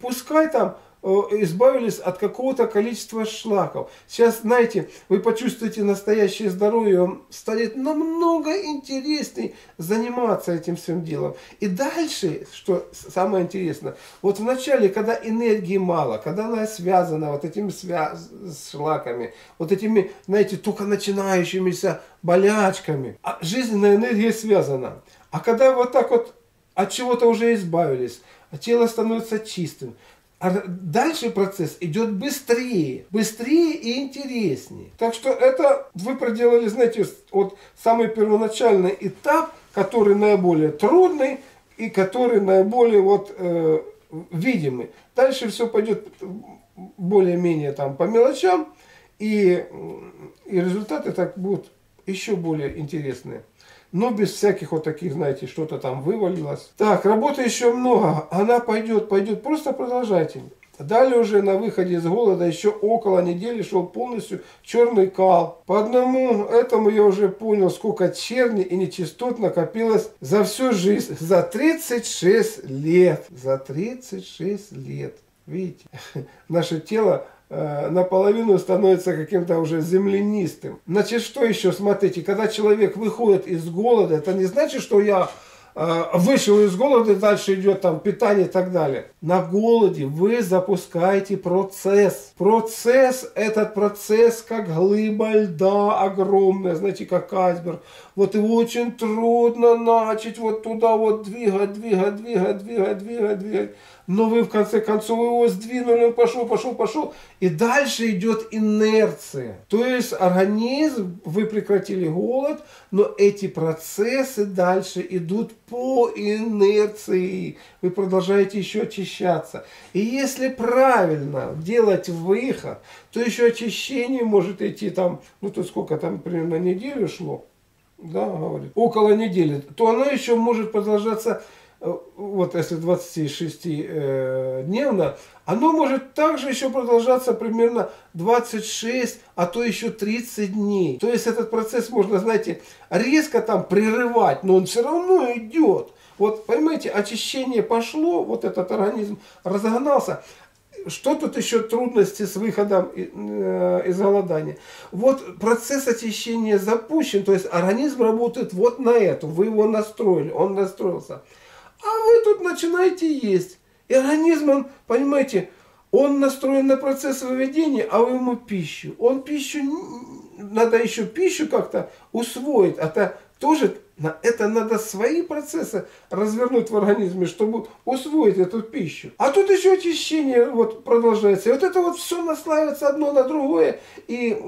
Пускай там избавились от какого-то количества шлаков. Сейчас, знаете, вы почувствуете настоящее здоровье, вам станет намного интереснее заниматься этим всем делом. И дальше, что самое интересное, вот в начале, когда энергии мало, когда она связана вот этими связ... шлаками, вот этими, знаете, только начинающимися болячками, а жизненная энергия связана. А когда вот так вот от чего-то уже избавились, а тело становится чистым, а дальше процесс идет быстрее, быстрее и интереснее. Так что это вы проделали, знаете, вот самый первоначальный этап, который наиболее трудный и который наиболее вот э, видимый. Дальше все пойдет более-менее там по мелочам, и, и результаты так будут еще более интересные но без всяких вот таких, знаете, что-то там вывалилось. Так, работы еще много, она пойдет, пойдет, просто продолжайте. Далее уже на выходе из голода еще около недели шел полностью черный кал. По одному этому я уже понял, сколько черни и нечистот накопилось за всю жизнь. За 36 лет. За 36 лет. Видите, наше тело наполовину становится каким-то уже землянистым. Значит, что еще? Смотрите, когда человек выходит из голода, это не значит, что я э, вышел из голода, дальше идет там питание и так далее. На голоде вы запускаете процесс. Процесс, этот процесс как глыба льда огромная, знаете, как айсберг. Вот его очень трудно начать вот туда вот двигать, двигать, двигать, двигать, двигать, двигать но вы в конце концов его сдвинули, он пошел, пошел, пошел, и дальше идет инерция. То есть организм, вы прекратили голод, но эти процессы дальше идут по инерции. Вы продолжаете еще очищаться. И если правильно делать выход, то еще очищение может идти там, ну то сколько там примерно неделю шло, да, говорит, около недели, то оно еще может продолжаться вот если 26-дневно, э, оно может также еще продолжаться примерно 26, а то еще 30 дней. То есть этот процесс можно, знаете, резко там прерывать, но он все равно идет. Вот, понимаете, очищение пошло, вот этот организм разогнался. Что тут еще трудности с выходом э, из голодания? Вот процесс очищения запущен, то есть организм работает вот на эту, вы его настроили, он настроился. А вы тут начинаете есть. И организм, он, понимаете, он настроен на процесс выведения, а вы ему пищу. Он пищу, надо еще пищу как-то усвоить. А то тоже это надо свои процессы развернуть в организме, чтобы усвоить эту пищу. А тут еще очищение вот продолжается. И вот это вот все наслаивается одно на другое. И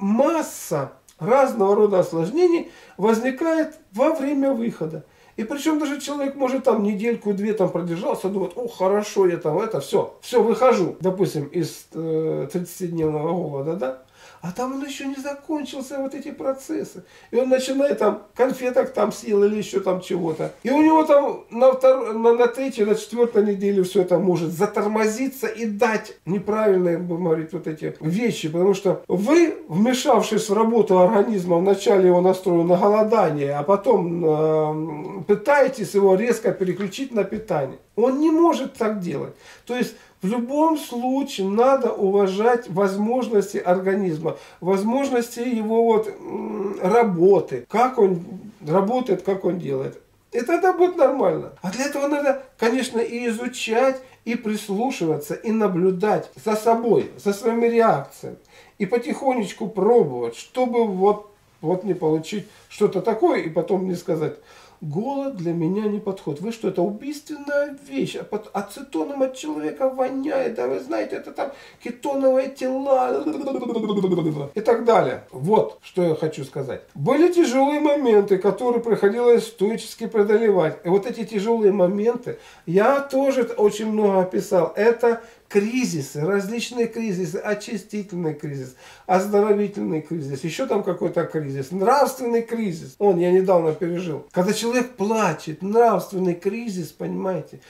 масса разного рода осложнений возникает во время выхода. И причем даже человек может там недельку-две там продержался, думает, о, хорошо, я там это, все, все, выхожу, допустим, из э, 30-дневного голода, да? А там он еще не закончился, вот эти процессы. И он начинает там конфеток там съел или еще там чего-то. И у него там на, втор... на, на третьей, на четвертой неделе все это может затормозиться и дать неправильные, будем говорить, вот эти вещи. Потому что вы, вмешавшись в работу организма, вначале его настроили на голодание, а потом э, пытаетесь его резко переключить на питание. Он не может так делать. То есть в любом случае надо уважать возможности организма, возможности его вот работы, как он работает, как он делает. И тогда будет нормально. А для этого надо, конечно, и изучать, и прислушиваться, и наблюдать за собой, за своими реакциями. И потихонечку пробовать, чтобы вот, вот не получить что-то такое, и потом не сказать, голод для меня не подходит. Вы что, это убийственная вещь. А под ацетоном от человека воняет. Да вы знаете, это там кетоновые тела и так далее. Вот, что я хочу сказать. Были тяжелые моменты, которые приходилось стоически преодолевать. И вот эти тяжелые моменты я тоже очень много описал. Это кризисы, различные кризисы, очистительный кризис, оздоровительный кризис, еще там какой-то кризис, нравственный кризис. Он я недавно пережил. Когда человек плачет, нравственный кризис, понимаете,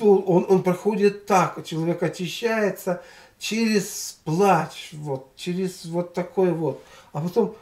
он, он проходит так, человек очищается через плач, вот, через вот такой вот. А потом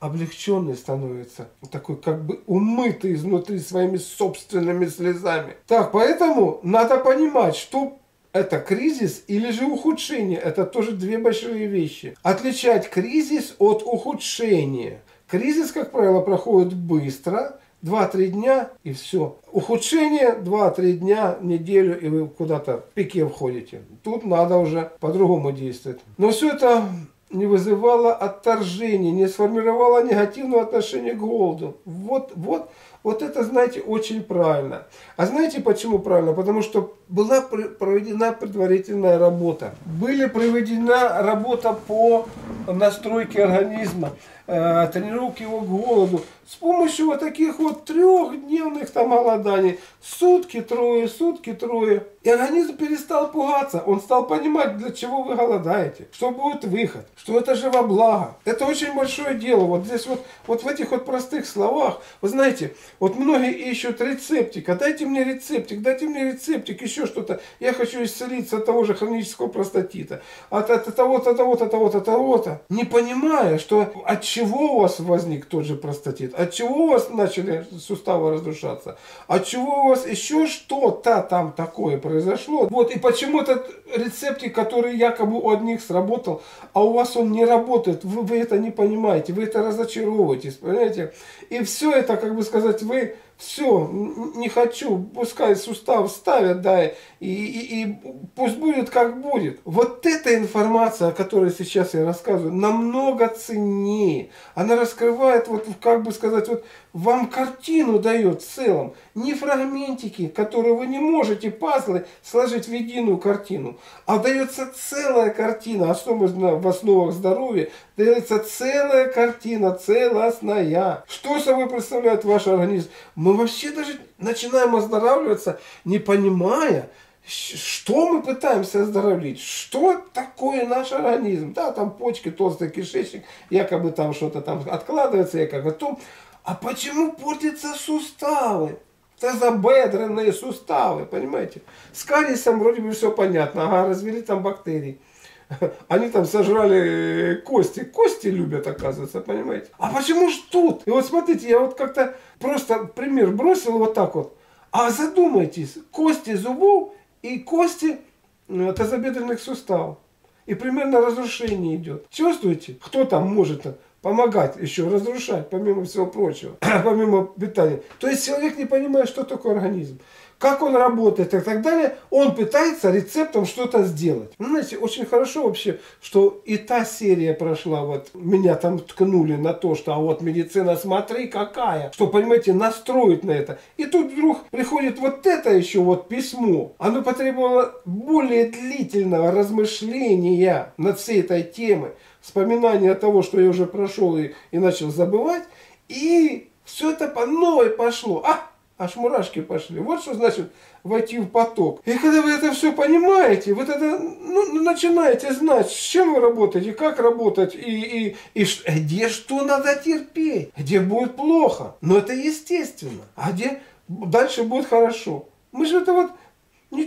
облегченный становится, такой как бы умытый изнутри своими собственными слезами. Так, поэтому надо понимать, что это кризис или же ухудшение. Это тоже две большие вещи. Отличать кризис от ухудшения. Кризис, как правило, проходит быстро, 2-3 дня и все. Ухудшение 2-3 дня, неделю и вы куда-то в пике входите. Тут надо уже по-другому действовать. Но все это не вызывало отторжения, не сформировало негативного отношения к голоду. Вот, вот вот это, знаете, очень правильно. А знаете почему правильно? Потому что была проведена предварительная работа. Были проведена работа по настройке организма, э, тренировки его к голоду. С помощью вот таких вот трехдневных там голоданий. Сутки трое, сутки трое. И организм перестал пугаться. Он стал понимать, для чего вы голодаете. Что будет выход. Что это же во благо. Это очень большое дело. Вот здесь вот, вот в этих вот простых словах. Вы знаете, вот многие ищут рецептика. Дайте мне рецептик, дайте мне рецептик, еще что-то. Я хочу исцелиться от того же хронического простатита. От, от того-то, того-то, того-то, того-то. Не понимая, что от чего у вас возник тот же простатит. От чего у вас начали суставы разрушаться. От чего у вас еще что-то там такое произошло. Вот и почему этот рецептик, который якобы у одних сработал, а у вас он не работает. Вы, вы это не понимаете. Вы это разочаровываетесь. Понимаете? И все это, как бы сказать, вы все, не хочу, пускай сустав ставят, да, и, и, и пусть будет как будет. Вот эта информация, о которой сейчас я рассказываю, намного ценнее. Она раскрывает, вот как бы сказать, вот вам картину дает в целом, не фрагментики, которые вы не можете пазлы сложить в единую картину, а дается целая картина, особенно в основах здоровья, дается целая картина, целостная. Что собой представляет ваш организм? Мы вообще даже начинаем оздоравливаться, не понимая, что мы пытаемся оздоровить? Что такое наш организм? Да, там почки, толстый кишечник, якобы там что-то там откладывается, якобы то. А почему портятся суставы? Тазобедренные суставы, понимаете? С кариесом вроде бы все понятно. Ага, развели там бактерии. Они там сожрали кости. Кости любят, оказывается, понимаете? А почему ж тут? И вот смотрите, я вот как-то просто пример бросил вот так вот. А задумайтесь, кости зубов и кости э, тазобедренных суставов. И примерно разрушение идет. Чувствуете, кто там может помогать еще разрушать, помимо всего прочего, помимо питания. То есть человек не понимает, что такое организм как он работает и так далее, он пытается рецептом что-то сделать. Ну, знаете, очень хорошо вообще, что и та серия прошла, вот меня там ткнули на то, что а вот медицина, смотри какая, что, понимаете, настроить на это. И тут вдруг приходит вот это еще вот письмо. Оно потребовало более длительного размышления над всей этой темой, вспоминания того, что я уже прошел и, и начал забывать, и все это по новой пошло. А, аж мурашки пошли. Вот что значит войти в поток. И когда вы это все понимаете, вы тогда ну, ну, начинаете знать, с чем вы работаете, как работать, и, и, и где что надо терпеть, где будет плохо. Но это естественно. А где дальше будет хорошо. Мы же это вот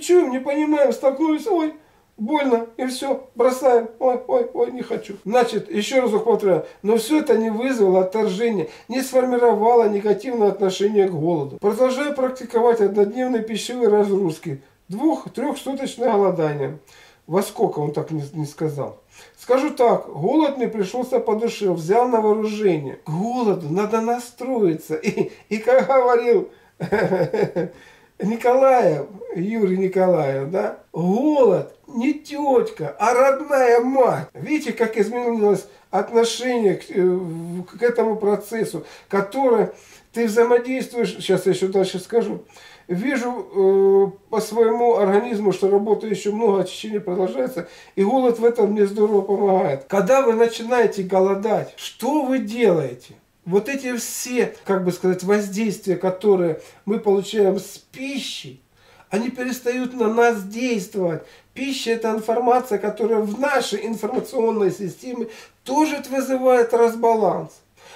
чуем, не понимаем, столкнулись, ой, больно, и все, бросаем. Ой, ой, ой, не хочу. Значит, еще разок повторяю, но все это не вызвало отторжения, не сформировало негативное отношение к голоду. Продолжаю практиковать однодневные пищевые разгрузки, двух-трехсуточное голодание. Во сколько он так не, не сказал? Скажу так, голод мне пришелся по душе, взял на вооружение. К голоду надо настроиться. И, и как говорил Николаев, Юрий Николаев, да, голод не тетка, а родная мать. Видите, как изменилось отношение к, э, к этому процессу, который ты взаимодействуешь, сейчас я еще дальше скажу, вижу э, по своему организму, что работа еще много, очищение продолжается, и голод в этом мне здорово помогает. Когда вы начинаете голодать, что вы делаете? Вот эти все, как бы сказать, воздействия, которые мы получаем с пищей, они перестают на нас действовать. Пища – это информация, которая в нашей информационной системе тоже вызывает разбаланс.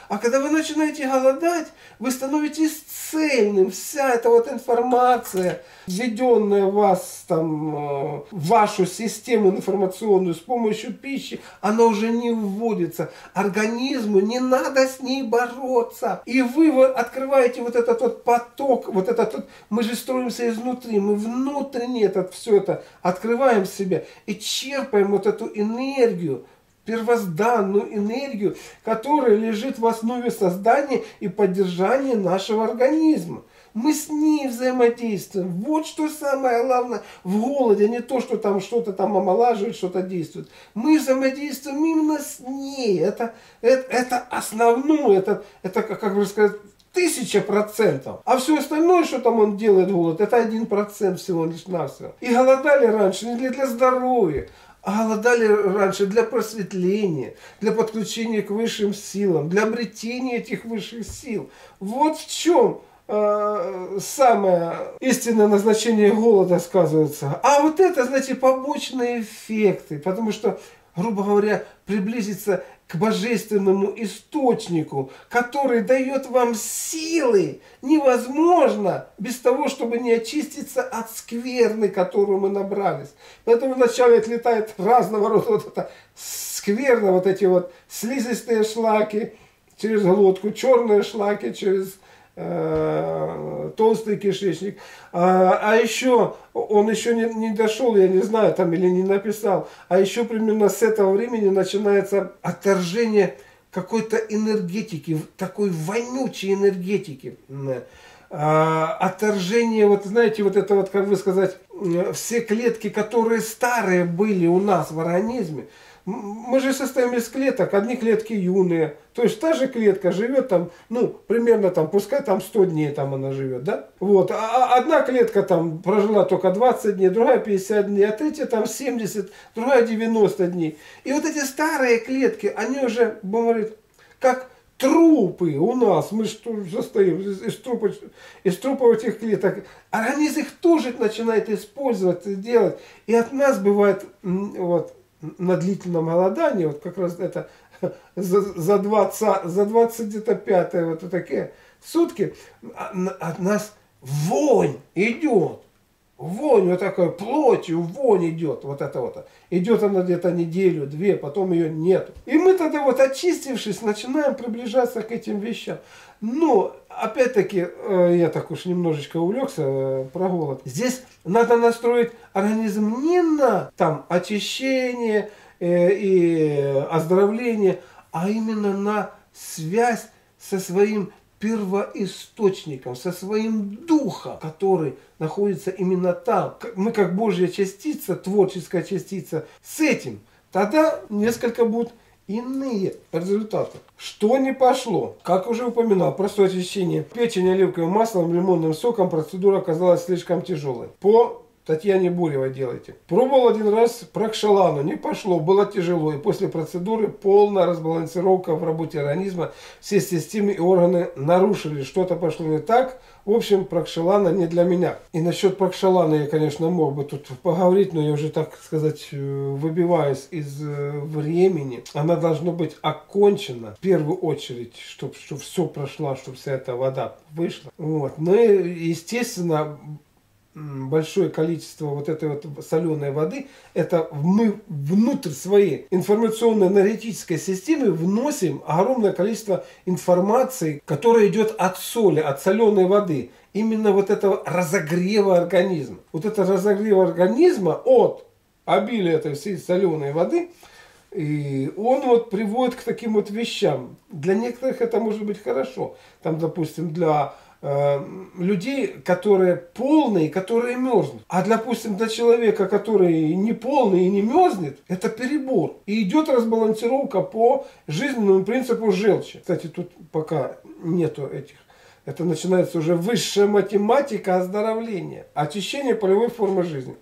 А когда вы начинаете голодать, вы становитесь цельным. Вся эта вот информация, введенная в вас, там, э, в вашу систему информационную с помощью пищи, она уже не вводится. Организму не надо с ней бороться. И вы открываете вот этот вот поток, вот этот вот, мы же строимся изнутри, мы внутренне этот, все это открываем в себе и черпаем вот эту энергию, первозданную энергию, которая лежит в основе создания и поддержания нашего организма. Мы с ней взаимодействуем. Вот что самое главное в голоде, а не то, что там что-то там омолаживает, что-то действует. Мы взаимодействуем именно с ней. Это, это, это основное, это, это как бы сказать, тысяча процентов. А все остальное, что там он делает голод, это один процент всего лишь навсего. И голодали раньше не для, здоровья, голодали раньше для просветления, для подключения к высшим силам, для обретения этих высших сил. Вот в чем э, самое истинное назначение голода сказывается. А вот это, знаете, побочные эффекты, потому что, грубо говоря, приблизиться к божественному источнику, который дает вам силы, невозможно без того, чтобы не очиститься от скверны, которую мы набрались. Поэтому вначале отлетает разного рода вот это скверно, вот эти вот слизистые шлаки через глотку, черные шлаки через толстый кишечник. А, а еще, он еще не, не дошел, я не знаю, там или не написал, а еще примерно с этого времени начинается отторжение какой-то энергетики, такой вонючей энергетики. А, отторжение, вот знаете, вот это вот, как бы сказать, все клетки, которые старые были у нас в организме, мы же состоим из клеток, одни клетки юные. То есть та же клетка живет там, ну, примерно там, пускай там 100 дней там она живет, да? Вот, а, а одна клетка там прожила только 20 дней, другая 50 дней, а третья там 70, другая 90 дней. И вот эти старые клетки, они уже, говорит, как трупы у нас, мы что состоим из, трупов, из трупов этих клеток, организм их тоже начинает использовать, делать. И от нас бывает, вот, на длительном голодании, вот как раз это за, за 20, за 20 где-то 5 вот такие сутки, от нас вонь идет. Вонь вот такой плотью, вонь идет, вот это вот. Идет она где-то неделю, две, потом ее нет. И мы тогда вот очистившись, начинаем приближаться к этим вещам. Но, опять-таки, э, я так уж немножечко увлекся э, про голод. Здесь надо настроить организм не на там очищение э, и оздоровление, а именно на связь со своим первоисточником, со своим духом, который находится именно там. Мы как Божья частица, творческая частица, с этим. Тогда несколько будут иные результаты. Что не пошло? Как уже упоминал, простое очищение печени оливковым маслом, лимонным соком процедура оказалась слишком тяжелой. По Татьяне Буревой делайте. Пробовал один раз прокшалану, не пошло, было тяжело. И после процедуры полная разбалансировка в работе организма. Все системы и органы нарушили, что-то пошло не так. В общем, прокшалана не для меня. И насчет прокшалана я, конечно, мог бы тут поговорить, но я уже, так сказать, э, выбиваюсь из э, времени. Она должна быть окончена в первую очередь, чтобы, чтобы все прошло, чтобы вся эта вода вышла. Вот. Ну и, естественно, большое количество вот этой вот соленой воды, это мы внутрь своей информационно-энергетической системы вносим огромное количество информации, которая идет от соли, от соленой воды. Именно вот этого разогрева организма. Вот это разогрева организма от обилия этой всей соленой воды, и он вот приводит к таким вот вещам. Для некоторых это может быть хорошо. Там, допустим, для людей, которые полные, которые мерзнут. А, допустим, для человека, который не полный и не мерзнет, это перебор. И идет разбалансировка по жизненному принципу желчи. Кстати, тут пока нету этих. Это начинается уже высшая математика оздоровления. Очищение полевой формы жизни.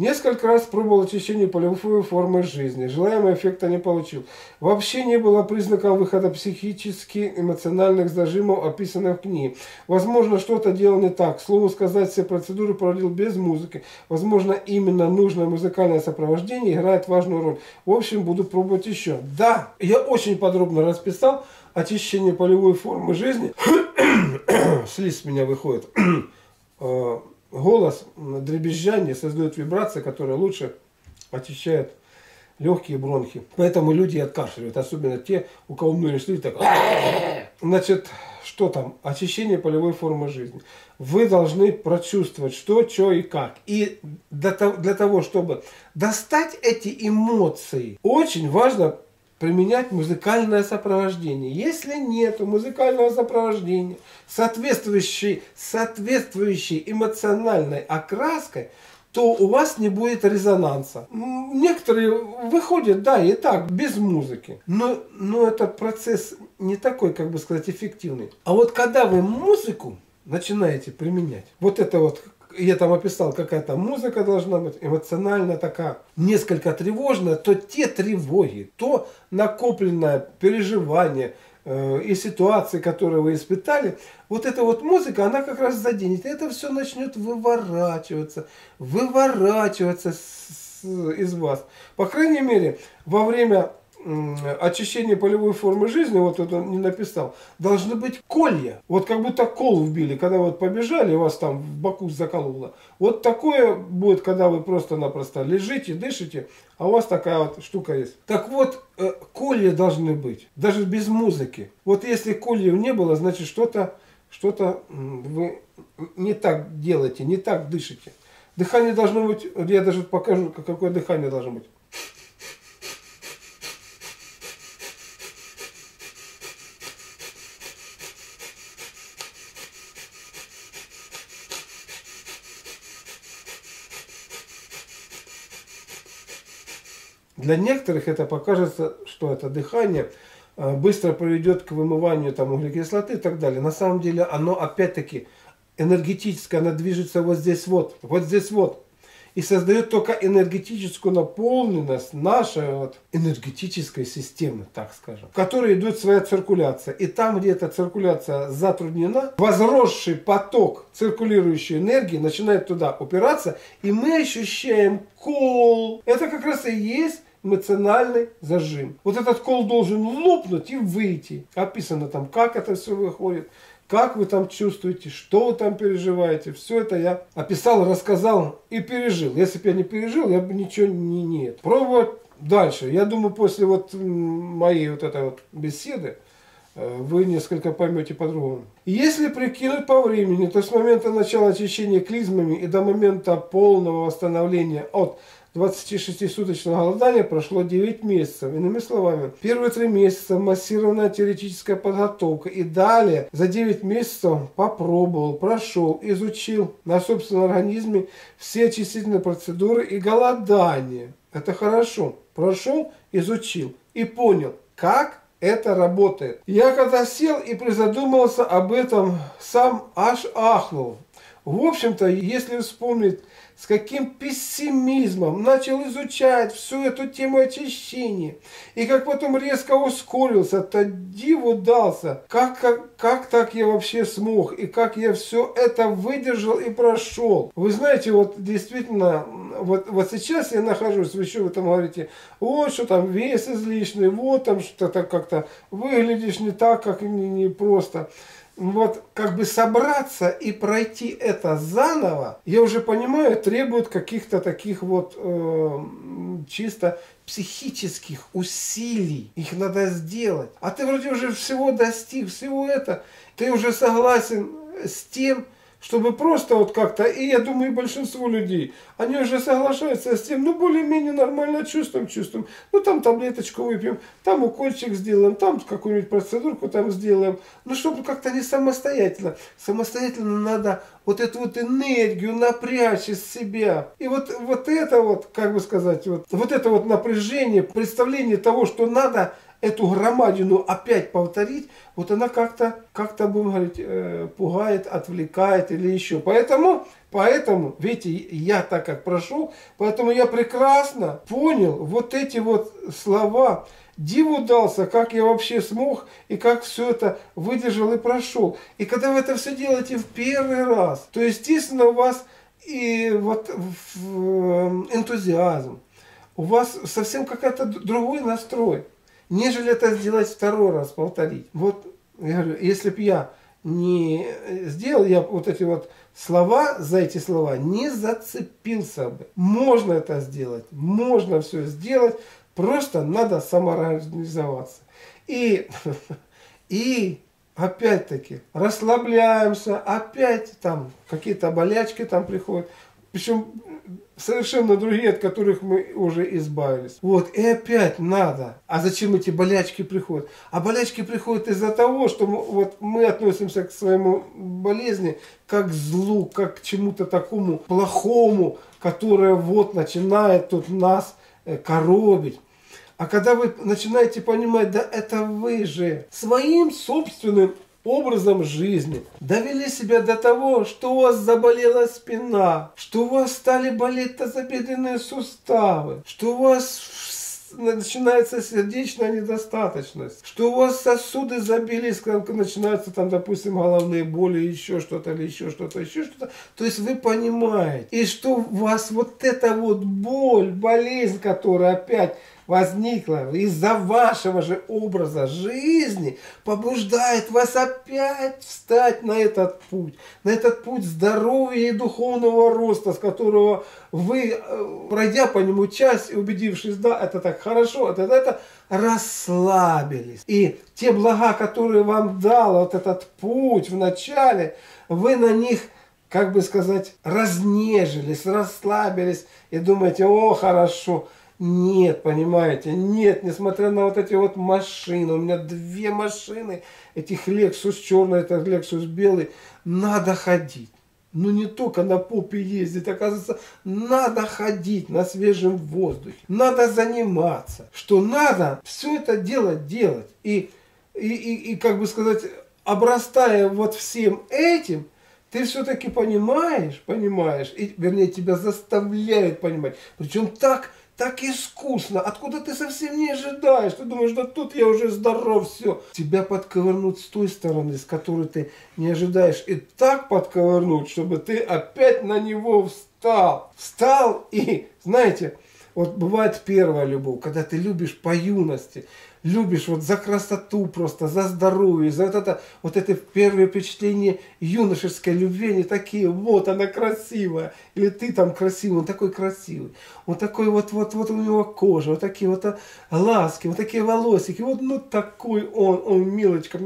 Несколько раз пробовал очищение полевой формы жизни. Желаемого эффекта не получил. Вообще не было признаков выхода психически эмоциональных зажимов, описанных в книге. Возможно, что-то делал не так. Слово сказать, все процедуры проводил без музыки. Возможно, именно нужное музыкальное сопровождение играет важную роль. В общем, буду пробовать еще. Да, я очень подробно расписал очищение полевой формы жизни. Слизь с меня выходит э, голос, дребезжание создает вибрации, которые лучше очищают легкие бронхи. Поэтому люди откашливают, особенно те, у кого мы решили так. Значит, что там? Очищение полевой формы жизни. Вы должны прочувствовать, что, что и как. И для того, чтобы достать эти эмоции, очень важно применять музыкальное сопровождение. Если нет музыкального сопровождения, соответствующей, соответствующей эмоциональной окраской, то у вас не будет резонанса. Некоторые выходят, да, и так, без музыки. Но, но этот процесс не такой, как бы сказать, эффективный. А вот когда вы музыку начинаете применять, вот это вот я там описал, какая-то музыка должна быть, эмоционально такая, несколько тревожная, то те тревоги, то накопленное переживание э, и ситуации, которые вы испытали, вот эта вот музыка, она как раз заденет. Это все начнет выворачиваться, выворачиваться с, с, из вас. По крайней мере, во время очищение полевой формы жизни, вот это не написал, должны быть колья. Вот как будто кол вбили, когда вот побежали, вас там в боку закололо. Вот такое будет, когда вы просто-напросто лежите, дышите, а у вас такая вот штука есть. Так вот, э, колья должны быть, даже без музыки. Вот если кольев не было, значит что-то что-то вы не так делаете, не так дышите. Дыхание должно быть, я даже покажу, какое дыхание должно быть. Для некоторых это покажется, что это дыхание э, быстро приведет к вымыванию там, углекислоты и так далее. На самом деле оно опять-таки энергетическое, оно движется вот здесь вот, вот здесь вот и создает только энергетическую наполненность нашей вот энергетической системы, так скажем, в которой идет своя циркуляция. И там, где эта циркуляция затруднена, возросший поток циркулирующей энергии начинает туда упираться, и мы ощущаем кол. Это как раз и есть эмоциональный зажим. Вот этот кол должен лопнуть и выйти. Описано там, как это все выходит как вы там чувствуете, что вы там переживаете. Все это я описал, рассказал и пережил. Если бы я не пережил, я бы ничего не нет. Пробовать дальше. Я думаю, после вот моей вот этой вот беседы, э, вы несколько поймете по-другому. Если прикинуть по времени, то с момента начала очищения клизмами и до момента полного восстановления от 26-суточного голодания прошло 9 месяцев. Иными словами, первые 3 месяца массированная теоретическая подготовка. И далее за 9 месяцев попробовал, прошел, изучил на собственном организме все очистительные процедуры и голодание. Это хорошо. Прошел, изучил и понял, как это работает. Я когда сел и призадумался об этом, сам аж ахнул. В общем-то, если вспомнить с каким пессимизмом начал изучать всю эту тему очищения. И как потом резко ускорился, то диву дался. Как, как, как так я вообще смог? И как я все это выдержал и прошел? Вы знаете, вот действительно, вот, вот сейчас я нахожусь, вы еще в этом говорите, вот что там вес излишний, вот там что-то как-то выглядишь не так, как не, не просто вот как бы собраться и пройти это заново, я уже понимаю, требует каких-то таких вот э, чисто психических усилий. Их надо сделать. А ты вроде уже всего достиг, всего это. Ты уже согласен с тем, чтобы просто вот как-то, и я думаю, большинство людей, они уже соглашаются с тем, ну, более-менее нормально чувствуем, чувствуем. Ну, там таблеточку выпьем, там укольчик сделаем, там какую-нибудь процедурку там сделаем. Ну, чтобы как-то не самостоятельно. Самостоятельно надо вот эту вот энергию напрячь из себя. И вот, вот это вот, как бы сказать, вот, вот это вот напряжение, представление того, что надо эту громадину опять повторить, вот она как-то, как-то будем говорить, э, пугает, отвлекает или еще. Поэтому, поэтому, видите, я так как прошел, поэтому я прекрасно понял вот эти вот слова, диву дался, как я вообще смог и как все это выдержал и прошел. И когда вы это все делаете в первый раз, то естественно у вас и вот энтузиазм, у вас совсем какой-то другой настрой нежели это сделать второй раз, повторить. Вот, я говорю, если бы я не сделал, я вот эти вот слова, за эти слова не зацепился бы. Можно это сделать, можно все сделать, просто надо самоорганизоваться. И, и опять-таки расслабляемся, опять там какие-то болячки там приходят. Причем совершенно другие, от которых мы уже избавились. Вот, и опять надо. А зачем эти болячки приходят? А болячки приходят из-за того, что мы, вот, мы относимся к своему болезни как к злу, как к чему-то такому плохому, которое вот начинает тут нас э, коробить. А когда вы начинаете понимать, да это вы же своим собственным образом жизни довели себя до того, что у вас заболела спина, что у вас стали болеть тазобедренные суставы, что у вас начинается сердечная недостаточность, что у вас сосуды забились, начинаются там, допустим, головные боли, еще что-то, или еще что-то, еще что-то. То есть вы понимаете, и что у вас вот эта вот боль, болезнь, которая опять возникла из-за вашего же образа жизни, побуждает вас опять встать на этот путь, на этот путь здоровья и духовного роста, с которого вы, э, пройдя по нему часть убедившись, да, это так хорошо, это, это, расслабились. И те блага, которые вам дал вот этот путь в начале, вы на них как бы сказать, разнежились, расслабились и думаете, о, хорошо, нет, понимаете, нет, несмотря на вот эти вот машины, у меня две машины, этих Lexus черный, это Lexus белый, надо ходить. Ну не только на попе ездить, оказывается, надо ходить на свежем воздухе, надо заниматься, что надо все это дело делать. И, и, и, и как бы сказать, обрастая вот всем этим, ты все-таки понимаешь, понимаешь, и, вернее, тебя заставляют понимать. Причем так, так искусно, откуда ты совсем не ожидаешь. Ты думаешь, да тут я уже здоров, все. Тебя подковырнут с той стороны, с которой ты не ожидаешь. И так подковырнут, чтобы ты опять на него встал. Встал и, знаете, вот бывает первая любовь, когда ты любишь по юности. Любишь вот за красоту просто, за здоровье, за вот это, вот это первое впечатление юношеской любви, они такие, вот она красивая, или ты там красивый, он такой красивый, вот такой вот, вот, вот у него кожа, вот такие вот ласки, вот такие волосики, вот ну такой он, он милочка.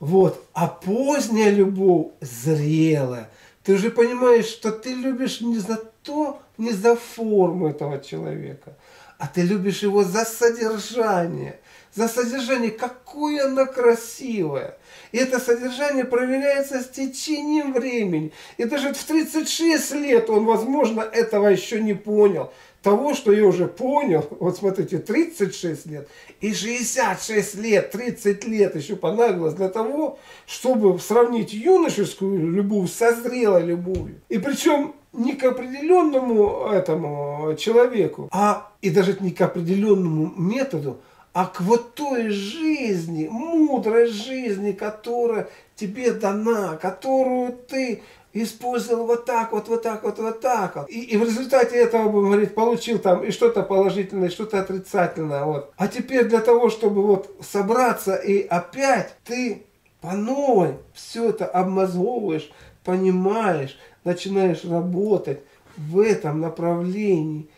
Вот, а поздняя любовь зрелая, ты уже понимаешь, что ты любишь не за то, не за форму этого человека, а ты любишь его за содержание. За содержание, какое оно красивое. И это содержание проверяется с течением времени. И даже в 36 лет он, возможно, этого еще не понял. Того, что я уже понял, вот смотрите, 36 лет и 66 лет, 30 лет еще понадобилось для того, чтобы сравнить юношескую любовь со зрелой любовью. И причем не к определенному этому человеку, а и даже не к определенному методу, а к вот той жизни, мудрой жизни, которая тебе дана, которую ты использовал вот так вот, вот так вот, вот так вот. И, и в результате этого, будем говорить, получил там и что-то положительное, и что-то отрицательное. Вот. А теперь для того, чтобы вот собраться и опять ты по новой все это обмозговываешь, понимаешь, начинаешь работать в этом направлении,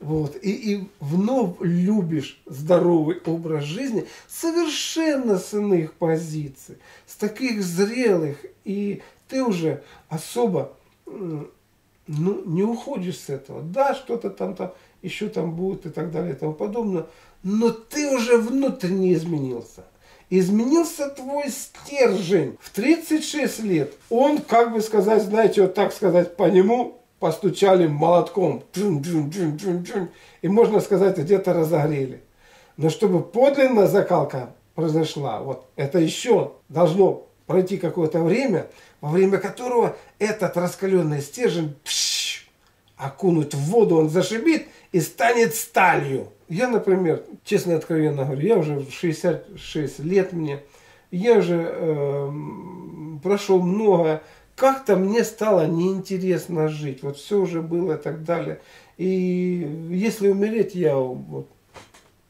вот, и, и вновь любишь здоровый образ жизни совершенно с иных позиций, с таких зрелых, и ты уже особо ну, не уходишь с этого. Да, что-то там, там еще там будет и так далее и тому подобное, но ты уже внутренне изменился изменился твой стержень. В 36 лет он, как бы сказать, знаете, вот так сказать, по нему постучали молотком. И можно сказать, где-то разогрели. Но чтобы подлинная закалка произошла, вот это еще должно пройти какое-то время, во время которого этот раскаленный стержень пш, окунуть в воду, он зашибит и станет сталью. Я, например, честно и откровенно говорю, я уже 66 лет мне, я уже э, прошел многое, как-то мне стало неинтересно жить, вот все уже было и так далее. И если умереть, я вот,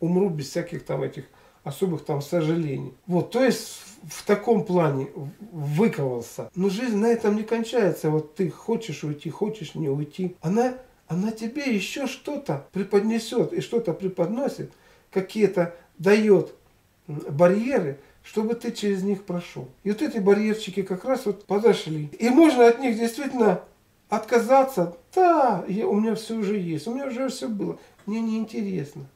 умру без всяких там этих особых там сожалений. Вот, то есть в таком плане выковался. Но жизнь на этом не кончается. Вот ты хочешь уйти, хочешь не уйти. Она она тебе еще что-то преподнесет и что-то преподносит, какие-то дает барьеры, чтобы ты через них прошел. И вот эти барьерчики как раз вот подошли. И можно от них действительно отказаться. Да, я, у меня все уже есть, у меня уже все было. Мне неинтересно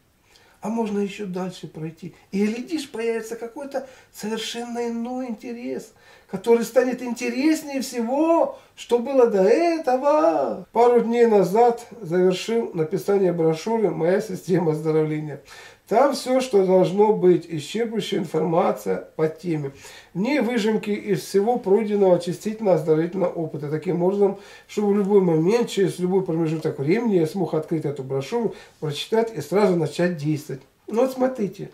а можно еще дальше пройти. И глядишь, появится какой-то совершенно иной интерес, который станет интереснее всего, что было до этого. Пару дней назад завершил написание брошюры «Моя система оздоровления». Там все, что должно быть, исчерпывающая информация по теме. В выжимки из всего пройденного очистительно-оздоровительного опыта. Таким образом, чтобы в любой момент, через любой промежуток времени я смог открыть эту брошюру, прочитать и сразу начать действовать. Ну вот смотрите,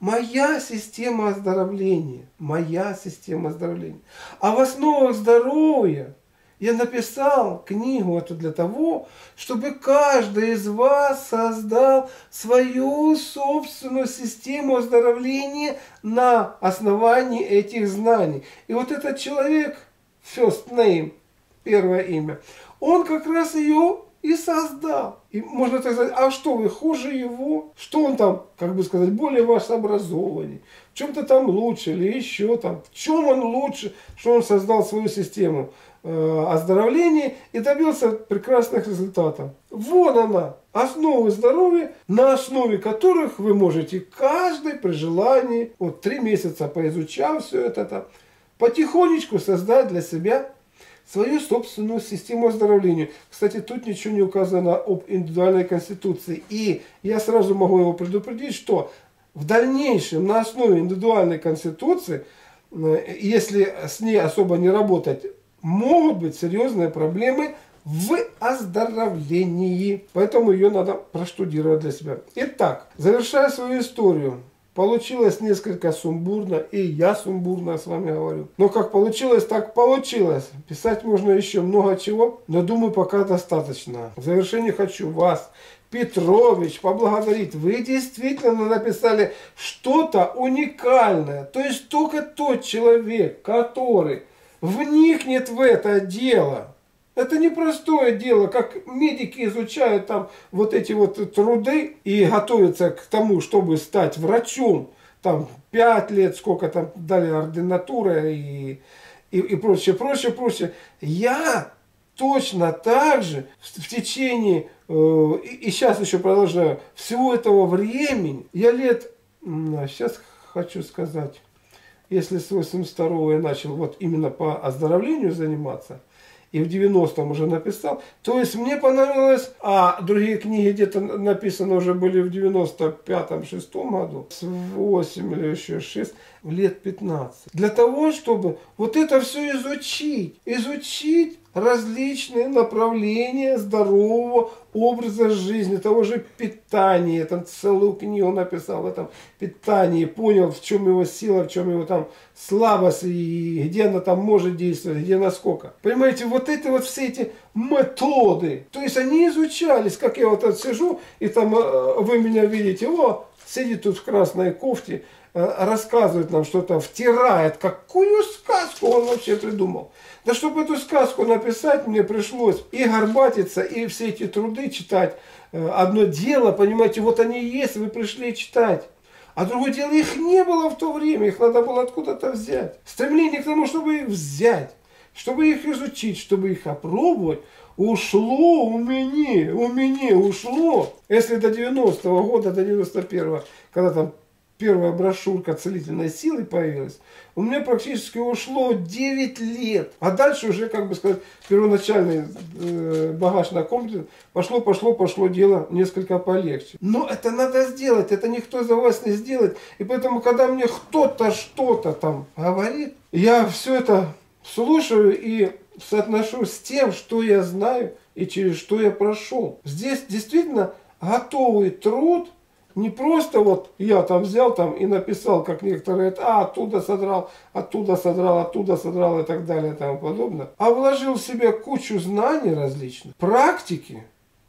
моя система оздоровления, моя система оздоровления. А в основах здоровья – я написал книгу эту для того, чтобы каждый из вас создал свою собственную систему оздоровления на основании этих знаний. И вот этот человек, first name, первое имя, он как раз ее и создал. И можно так сказать, а что вы хуже его? Что он там, как бы сказать, более вас образованнее? В чем-то там лучше или еще там? В чем он лучше, что он создал свою систему? Э, оздоровлении и добился прекрасных результатов. Вот она, основы здоровья, на основе которых вы можете каждый при желании, вот три месяца поизучав все это, там, потихонечку создать для себя свою собственную систему оздоровления. Кстати, тут ничего не указано об индивидуальной конституции. И я сразу могу его предупредить, что в дальнейшем на основе индивидуальной конституции, э, если с ней особо не работать, могут быть серьезные проблемы в оздоровлении. Поэтому ее надо проштудировать для себя. Итак, завершая свою историю, Получилось несколько сумбурно, и я сумбурно с вами говорю. Но как получилось, так получилось. Писать можно еще много чего, но думаю, пока достаточно. В завершение хочу вас, Петрович поблагодарить. Вы действительно написали что-то уникальное. То есть только тот человек, который вникнет в это дело. Это непростое дело, как медики изучают там вот эти вот труды и готовятся к тому, чтобы стать врачом. Там 5 лет, сколько там дали ординатура и, и, и прочее, прочее, прочее. Я точно так же в течение, э, и сейчас еще продолжаю, всего этого времени, я лет, сейчас хочу сказать, если с 82 я начал вот именно по оздоровлению заниматься, и в 90-м уже написал. То есть мне понравилось, а другие книги где-то написаны уже были в 95-м, 6 году, с 8 или еще 6, лет 15. Для того, чтобы вот это все изучить, изучить различные направления здорового образа жизни, того же питания. Там целую книгу написал в этом питании, понял, в чем его сила, в чем его там слабость, и где она там может действовать, где насколько. Понимаете, вот это вот все эти методы, то есть они изучались, как я вот сижу, и там э, вы меня видите, о, сидит тут в красной кофте, рассказывает нам что-то, втирает, какую сказку он вообще придумал. Да чтобы эту сказку написать, мне пришлось и горбатиться, и все эти труды читать. Э, одно дело, понимаете, вот они есть, вы пришли читать. А другое дело, их не было в то время, их надо было откуда-то взять. Стремление к тому, чтобы их взять, чтобы их изучить, чтобы их опробовать, ушло у меня, у меня ушло. Если до 90-го года, до 91-го, когда там первая брошюрка целительной силы появилась, у меня практически ушло 9 лет. А дальше уже, как бы сказать, первоначальный э, багаж накоплен, пошло, пошло, пошло дело несколько полегче. Но это надо сделать, это никто за вас не сделает. И поэтому, когда мне кто-то что-то там говорит, я все это слушаю и соотношу с тем, что я знаю и через что я прошел. Здесь действительно готовый труд не просто вот я там взял там и написал, как некоторые, а оттуда содрал, оттуда содрал, оттуда содрал и так далее и тому подобное, а вложил в себя кучу знаний различных, практики,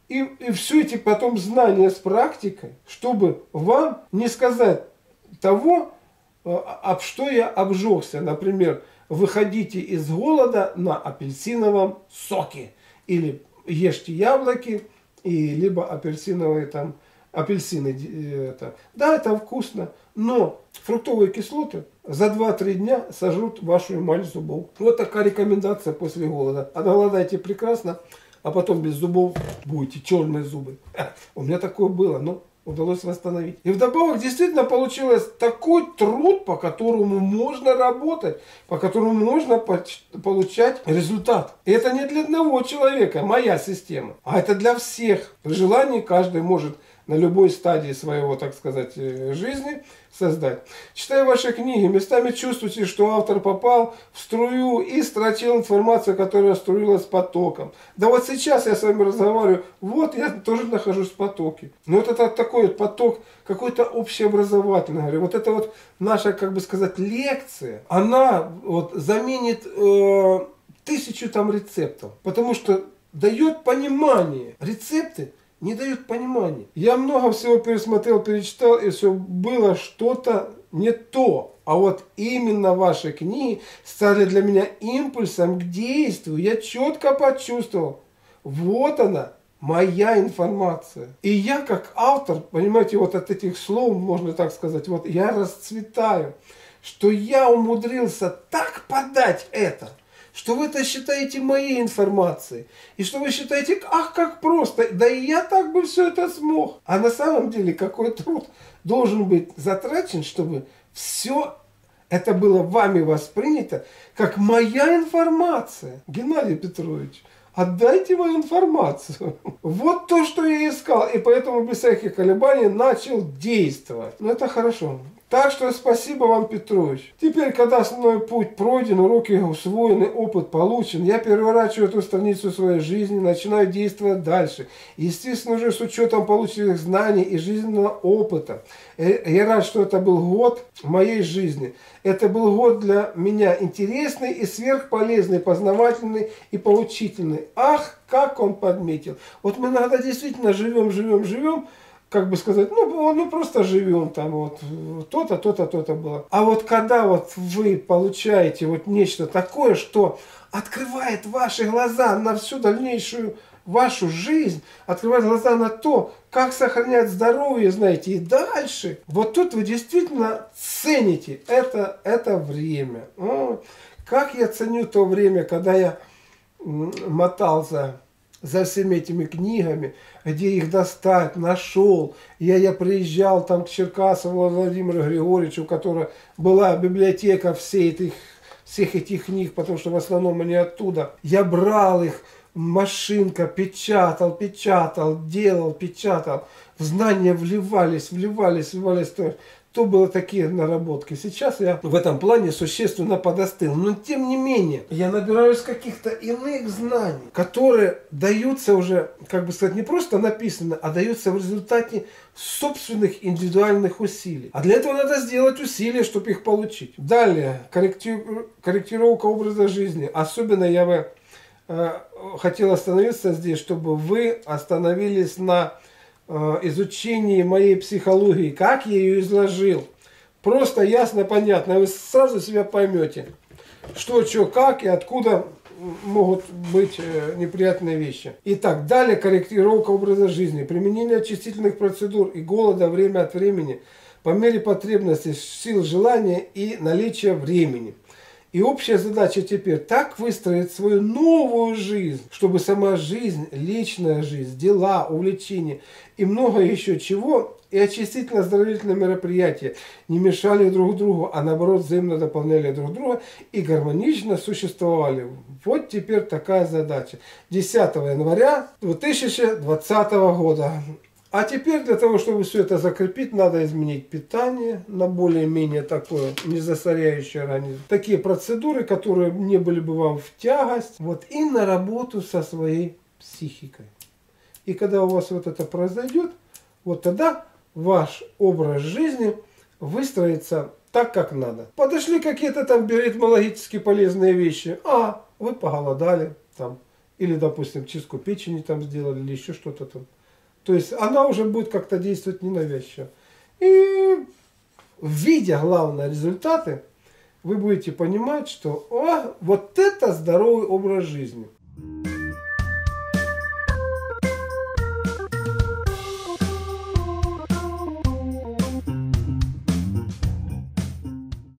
и, и все эти потом знания с практикой, чтобы вам не сказать того, э, об что я обжегся. Например, выходите из голода на апельсиновом соке. Или ешьте яблоки, и либо апельсиновые там апельсины. Э, это. Да, это вкусно, но фруктовые кислоты за 2-3 дня сожрут вашу эмаль зубов. Вот такая рекомендация после голода. Отголодайте прекрасно, а потом без зубов будете черные зубы. У меня такое было, но удалось восстановить. И вдобавок действительно получилось такой труд, по которому можно работать, по которому можно получать результат. И это не для одного человека, моя система, а это для всех. При желании каждый может на любой стадии своего, так сказать, э, жизни создать. Читая ваши книги, местами чувствуете, что автор попал в струю и строчил информацию, которая струилась потоком. Да вот сейчас я с вами разговариваю, вот я тоже нахожусь в потоке. Но вот это такой поток какой-то общеобразовательный. Говорю, вот это вот наша, как бы сказать, лекция, она вот заменит э, тысячу там рецептов. Потому что дает понимание. Рецепты не дают понимания. Я много всего пересмотрел, перечитал, и все было что-то не то. А вот именно ваши книги стали для меня импульсом к действию. Я четко почувствовал, вот она, моя информация. И я как автор, понимаете, вот от этих слов, можно так сказать, вот я расцветаю, что я умудрился так подать это – что вы это считаете моей информацией, и что вы считаете, ах, как просто, да и я так бы все это смог. А на самом деле какой труд должен быть затрачен, чтобы все это было вами воспринято как моя информация. Геннадий Петрович, отдайте мою информацию. Вот то, что я искал. И поэтому без всяких колебаний начал действовать. Ну это хорошо. Так что спасибо вам, Петрович. Теперь, когда основной путь пройден, уроки усвоены, опыт получен, я переворачиваю эту страницу своей жизни, начинаю действовать дальше. Естественно, уже с учетом полученных знаний и жизненного опыта. Э, я рад, что это был год моей жизни. Это был год для меня интересный и сверхполезный, познавательный и поучительный. Ах, как он подметил. Вот мы иногда действительно живем, живем, живем, как бы сказать, ну, ну просто живем там, вот то-то, то-то, то-то было. А вот когда вот вы получаете вот нечто такое, что открывает ваши глаза на всю дальнейшую вашу жизнь, открывает глаза на то, как сохранять здоровье, знаете, и дальше. Вот тут вы действительно цените это, это время. Как я ценю то время, когда я мотался за всеми этими книгами, где их достать, нашел. Я, я приезжал там к Черкасову Владимиру Григорьевичу, у которого была библиотека всей этих, всех этих книг, потому что в основном они оттуда. Я брал их, машинка, печатал, печатал, делал, печатал. В знания вливались, вливались, вливались. То было такие наработки. Сейчас я в этом плане существенно подостыл. Но тем не менее, я набираюсь каких-то иных знаний, которые даются уже, как бы сказать, не просто написано, а даются в результате собственных индивидуальных усилий. А для этого надо сделать усилия, чтобы их получить. Далее, корректировка образа жизни. Особенно я бы э, хотел остановиться здесь, чтобы вы остановились на изучении моей психологии, как я ее изложил. Просто ясно, понятно. Вы сразу себя поймете, что, что, как и откуда могут быть э, неприятные вещи. Итак, далее корректировка образа жизни, применение очистительных процедур и голода время от времени по мере потребностей, сил желания и наличия времени – и общая задача теперь так выстроить свою новую жизнь, чтобы сама жизнь, личная жизнь, дела, увлечения и много еще чего, и очистительно-оздоровительные мероприятия не мешали друг другу, а наоборот взаимно дополняли друг друга и гармонично существовали. Вот теперь такая задача. 10 января 2020 года. А теперь для того, чтобы все это закрепить, надо изменить питание на более-менее такое незасоряющее организм. Такие процедуры, которые не были бы вам в тягость. Вот и на работу со своей психикой. И когда у вас вот это произойдет, вот тогда ваш образ жизни выстроится так, как надо. Подошли какие-то там биоритмологически полезные вещи. А, вы поголодали там. Или, допустим, чистку печени там сделали, или еще что-то там. То есть она уже будет как-то действовать ненавязчиво. И видя главные результаты, вы будете понимать, что о, вот это здоровый образ жизни.